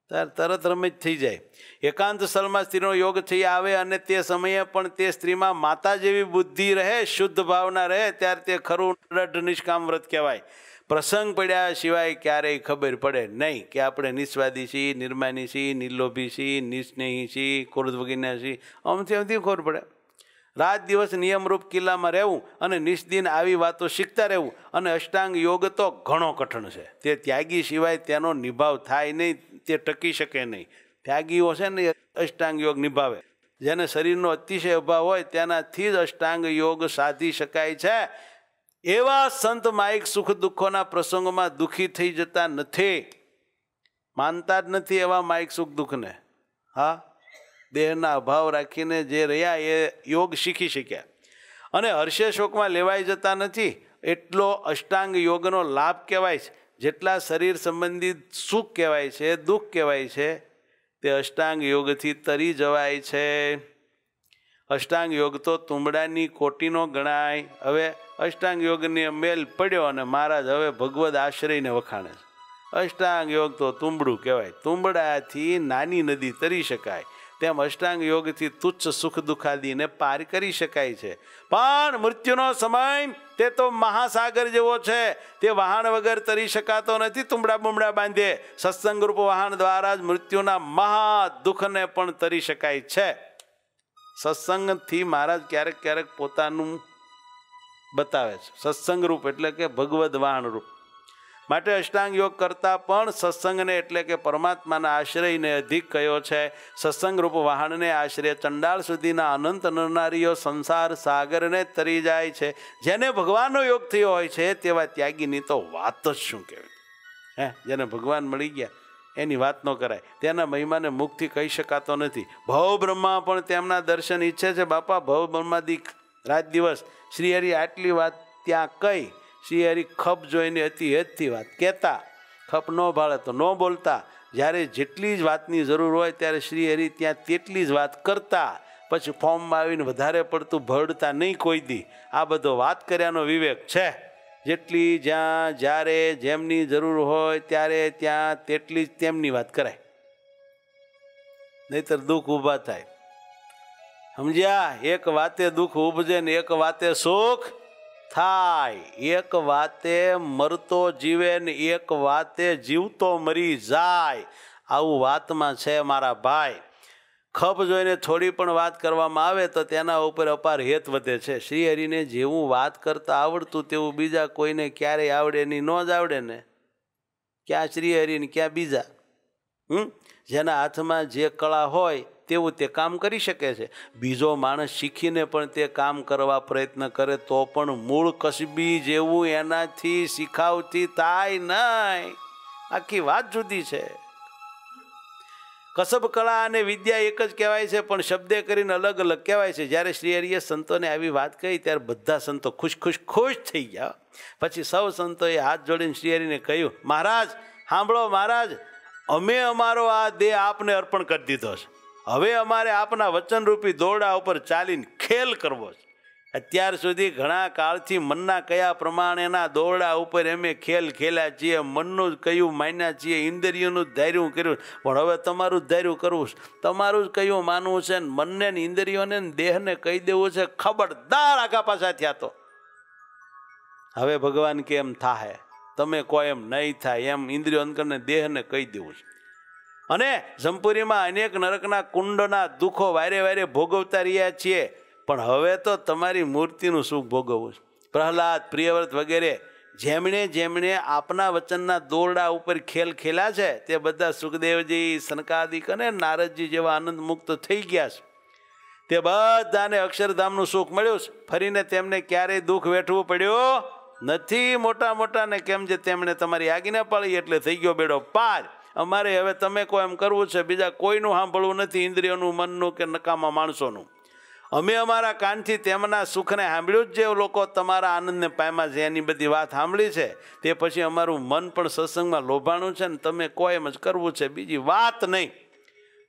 ત્યારે તરત રમત થઈ જાય. એકાંત સ્થળમાં સ્ત્રીનો યોગ થઈ આવે અને તે સમયે પણ તે સ્ત્રીમાં માતા જેવી બુદ્ધિ રહે, શુદ્ધ ભાવના રહે, ત્યારે તે ખરું દઢ નિષ્કામ વ્રત કહેવાય. પ્રસંગ પડ્યા સિવાય ક્યારેય ખબર પડે નહીં કે આપણે નિસ્વાદી છીએ, નિર્માની છીએ, નિર્લોભી છીએ, નિસ્નેહી છીએ, ક્રોધ વગેરેના છીએ. આમથી આમથી ખબર પડે. રાત દિવસ નિયમરૂપ કિલ્લામાં રહેવું અને નિષ્દિન આવી વાતો શીખતા રહેવું અને અષ્ટાંગ યોગ તો ઘણો કઠણ છે. તે ત્યાગી સિવાય તેનો નિભાવ થાય નહીં, તે ટકી શકે નહીં. ત્યાગીઓ છે ને અષ્ટાંગ યોગ નિભાવે. જેને શરીરનો અતિશય અભાવ હોય તેનાથી જ અષ્ટાંગ યોગ સાધી શકાય છે. એવા સંત માઇક સુખ દુઃખોના પ્રસંગોમાં દુઃખી થઈ જતા નથી. માનતા જ નથી એવા માઇક સુખ દુઃખને. હા? દેહના અભાવ રાખીને જે રહ્યા એ યોગ શીખી શક્યા. અને હર્ષે શોકમાં લેવાઈ જતા નથી. એટલો અષ્ટાંગ યોગનો લાભ કહેવાય છે. જેટલા શરીર સંબંધિત સુખ કહેવાય છે, દુઃખ કહેવાય છે, તે અષ્ટાંગ યોગથી તરી જવાય છે. અષ્ટાંગ યોગ તો તુંબડાની કોટીનો ગણાય. હવે અષ્ટાંગ યોગની મેલ પડ્યો અને મહારાજ હવે ભગવદ આશ્રયને વખાણે છે. અષ્ટાંગ યોગ તો તુંબડું કહેવાય. તુંબડાથી નાની નદી તરી શકાય. તેમ અષ્ટાંગ યોગથી તુચ્છ સુખ દુઃખાદીને પાર કરી શકાય છે. પણ મૃત્યુનો સમય તે તો મહાસાગર જેવો છે. તે વાહન વગર તરી શકાતો નથી તુંબડા બુમડા બાંધે. સત્સંગ રૂપ વાહન દ્વારા જ મૃત્યુના મહા દુઃખને પણ તરી શકાય છે. સત્સંગથી મહારાજ ક્યારેક ક્યારેક પોતાનું બતાવે છે. સત્સંગ રૂપ એટલે કે ભગવદ વાહન રૂપ માટે અષ્ટાંગ યોગ કરતાં પણ સત્સંગને એટલે કે પરમાત્માના આશ્રયને અધિક કયો છે? સત્સંગ રૂપ વાહનને આશ્રય ચંડાળ સુધીના અનંત નરનારીઓ સંસાર સાગરને તરી જાય છે. જેને ભગવાનનો યોગ થયો હોય છે તેવા ત્યાગીની તો વાત જ શું કહેવાય? હે? જેને ભગવાન મળી ગયા એની વાત ન કરાય. તેના મહિમાને મુખથી કહી શકાતો નથી. ભવ બ્રહ્મા પણ તેમના દર્શન ઈચ્છે છે. બાપા, ભવ બ્રહ્માદિક રાત દિવસ શ્રી હરિ આટલી વાત ત્યાં કહી. શ્રી હરિ ખપ જોઈને અતિ હેતથી વાત કહેતા. ખપ ન ભાળે તો ન બોલતા. જ્યારે જેટલી જ વાતની જરૂર હોય ત્યારે શ્રી હરિ ત્યાં તેટલી જ વાત કરતા. પછી ફોર્મમાં આવીને વધારે પડતું ભરડતા નહીં કોઈ દી. આ બધો વાત કર્યાનો વિવેક છે. જેટલી જ્યાં જ્યારે જેમની જરૂર હોય ત્યારે ત્યાં તેટલી જ તેમની વાત કરાય. નહીતર દુઃખ ઊભા થાય. સમજ્યા? એક વાતે દુઃખ ઉપજે ને એક વાતે સુખ થાય. એક વાતે મરતો જીવે ને એક વાતે જીવતો મરી જાય. આવું વાતમાં છે મારા ભાઈ. ખપ જોઈને થોડી પણ વાત કરવામાં આવે તો તેના ઉપર અપાર હેત વધે છે. શ્રી હરિને જેવું વાત કરતા આવડતું તેવું બીજા કોઈને ક્યારેય આવડે નહીં ન જ આવડે ને. ક્યાં શ્રી હરિને ક્યાં બીજા? હમ? જેના હાથમાં જે કળા હોય તેવું તે કામ કરી શકે છે. બીજો માણસ શીખીને પણ તે કામ કરવા પ્રયત્ન કરે તો પણ મૂળ કસબી જેવું એનાથી શીખાવતી થાય નહીં. આખી વાત જુદી છે. કસબ કળા અને વિદ્યા એક જ કહેવાય છે, પણ શબ્દે કરીને અલગ અલગ કહેવાય છે. જ્યારે શ્રી હરિએ સંતોને આવી વાત કહી, ત્યારે બધા સંતો ખુશ ખુશ ખુશ થઈ ગયા. પછી સૌ સંતોએ હાથ જોડીને શ્રી હરિને કહ્યું, મહારાજ, સાંભળો મહારાજ, અમે અમારો આ દેહ આપને અર્પણ કરી દીધો છે. હવે અમારે આપના વચનરૂપી દોરડા ઉપર ચાલીને ખેલ કરવો છે. અત્યાર સુધી ઘણા કાળથી મનના કયા પ્રમાણેના દોરડા ઉપર અમે ખેલ ખેલ્યા છીએ, મનનું જ કયું માન્યા છીએ, ઇન્દ્રિયોનું જ ધાર્યું કર્યું. પણ હવે તમારું જ ધાર્યું કરવું છે. તમારું જ કયું માનવું છે ને મનને ને ઇન્દ્રિયોને ને દેહને કહી દેવું છે, ખબરદાર આગા પાછા થયા તો. હવે ભગવાન કેમ થાય તમે કોઈ એમ નહીં થાય એમ ઇન્દ્રિયો અંકરને દેહને કહી દેવું છે. અને જમપુરીમાં અનેક નરકના કુંડના દુઃખો વારે વારે ભોગવતા રહ્યા છીએ. પણ હવે તો તમારી મૂર્તિનું સુખ ભોગવવું છે. પ્રહલાદ, પ્રિયવ્રત વગેરે જેમણે જેમણે આપના વચનના દોરડા ઉપર ખેલ ખેલા છે, તે બધા સુખદેવજી સનકાદિક અને નારદજી જેવા આનંદ મુક્ત થઈ ગયા છે. તે બધાને અક્ષરધામનું સુખ મળ્યું છે. ફરીને તેમને ક્યારેય દુઃખ વેઠવું પડ્યું નથી. મોટા મોટાને કેમ જે તેમણે તમારી આજ્ઞા પાળી એટલે થઈ ગયો બેડો પાર. અમારે હવે તમે કોઈ એમ કરવું છે, બીજા કોઈનું સાંભળવું નથી, ઇન્દ્રિયોનું, મનનું કે નકામા માણસોનું. અમે અમારા કાનથી તેમના સુખને સાંભળ્યું જ જે લોકો તમારા આનંદને પામ્યા છે એની બધી વાત સાંભળી છે, તે પછી અમારું મન પણ સત્સંગમાં લોભાણું છે ને તમે કોઈ એમ જ કરવું છે. બીજી વાત નહીં.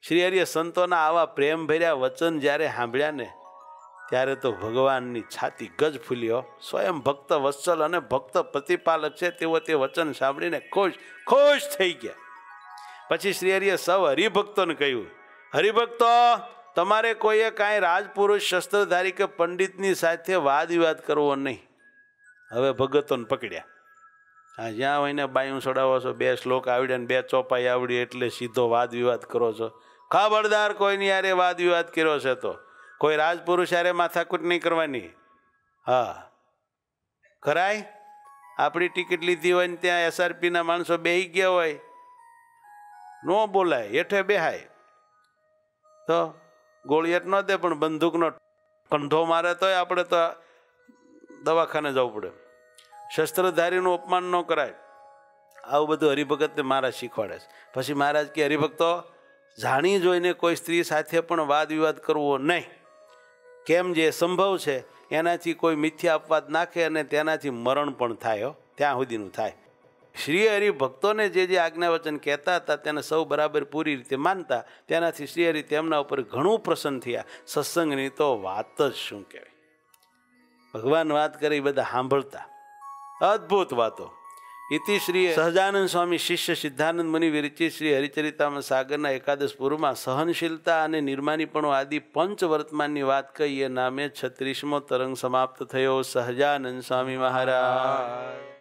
શ્રી હરિએ સંતોના આવા પ્રેમ ભર્યા વચન જ્યારે સાંભળ્યા ને, ત્યારે તો ભગવાનની છાતી ગજ ફૂલ્યો સ્વયં ભક્ત વત્સલ અને ભક્ત પ્રતિપાલક છે, તેઓ તે વચન સાંભળીને ખુશ ખુશ થઈ ગયા. પછી શ્રી હરિએ સૌ હરિભક્તોને કહ્યું, હરિભક્તો તમારે કોઈએ કાંઈ રાજપુરુષ શસ્ત્રધારી કે પંડિતની સાથે વાદ વિવાદ કરવો નહીં. હવે ભગતોને પકડ્યા. હા, જ્યાં હોય ને બાયું છોડાવો છો, બે શ્લોક આવડે ને બે ચોપાઈ આવડી એટલે સીધો વાદ વિવાદ કરો છો. ખબરદાર કોઈની યારે વાદ વિવાદ કર્યો છે તો? કોઈ રાજપુરુષ યારે માથાકૂટ નહીં કરવાની? હા. કરાય આપણી ટિકિટ લીધી હોય ને ત્યાં એસઆરપીના માણસો બેહી ગયા હોય. ન બોલાય, હેઠે બેહાય. તો ગોળિયટ ન દે, પણ બંદૂકનો કંઠો મારે તોય આપણે તો દવાખાને જવું પડે. શસ્ત્રધારીનું અપમાન ન કરાય. આવું બધું હરિભગતને મહારાજ શીખવાડે છે. પછી મહારાજ કે, હરિભક્તો, જાણી જોઈને કોઈ સ્ત્રી સાથે પણ વાદ વિવાદ કરવો નહીં. કેમ જે સંભવ છે, એનાથી કોઈ મિથ્યા અપવાદ નાખે અને તેનાથી મરણ પણ થાય ત્યાં સુધીનું થાય. શ્રી હરિ ભક્તોને જે જે આજ્ઞાવચન કહેતા હતા, તેને સૌ બરાબર પૂરી રીતે માનતા, તેનાથી શ્રી હરિ તેમના ઉપર ઘણું પ્રસન્ન થયા. સત્સંગની તો વાત જ શું કહેવાય? ભગવાન વાત કરે, બધા સાંભળતા. અદ્ભુત વાતો. ઇતિ શ્રી સહજાનંદ સ્વામી શિષ્ય સિદ્ધાનંદ મુનિ વિરચિત શ્રી હરિચરિતામાં સાગરના એકાદશ પૂર્વમાં સહનશીલતા અને નિર્માનીપણું આદિ પંચ વર્તમાનની વાત કહીએ નામે છત્રીસમો તરંગ સમાપ્ત થયો. સહજાનંદ સ્વામી મહારાજ.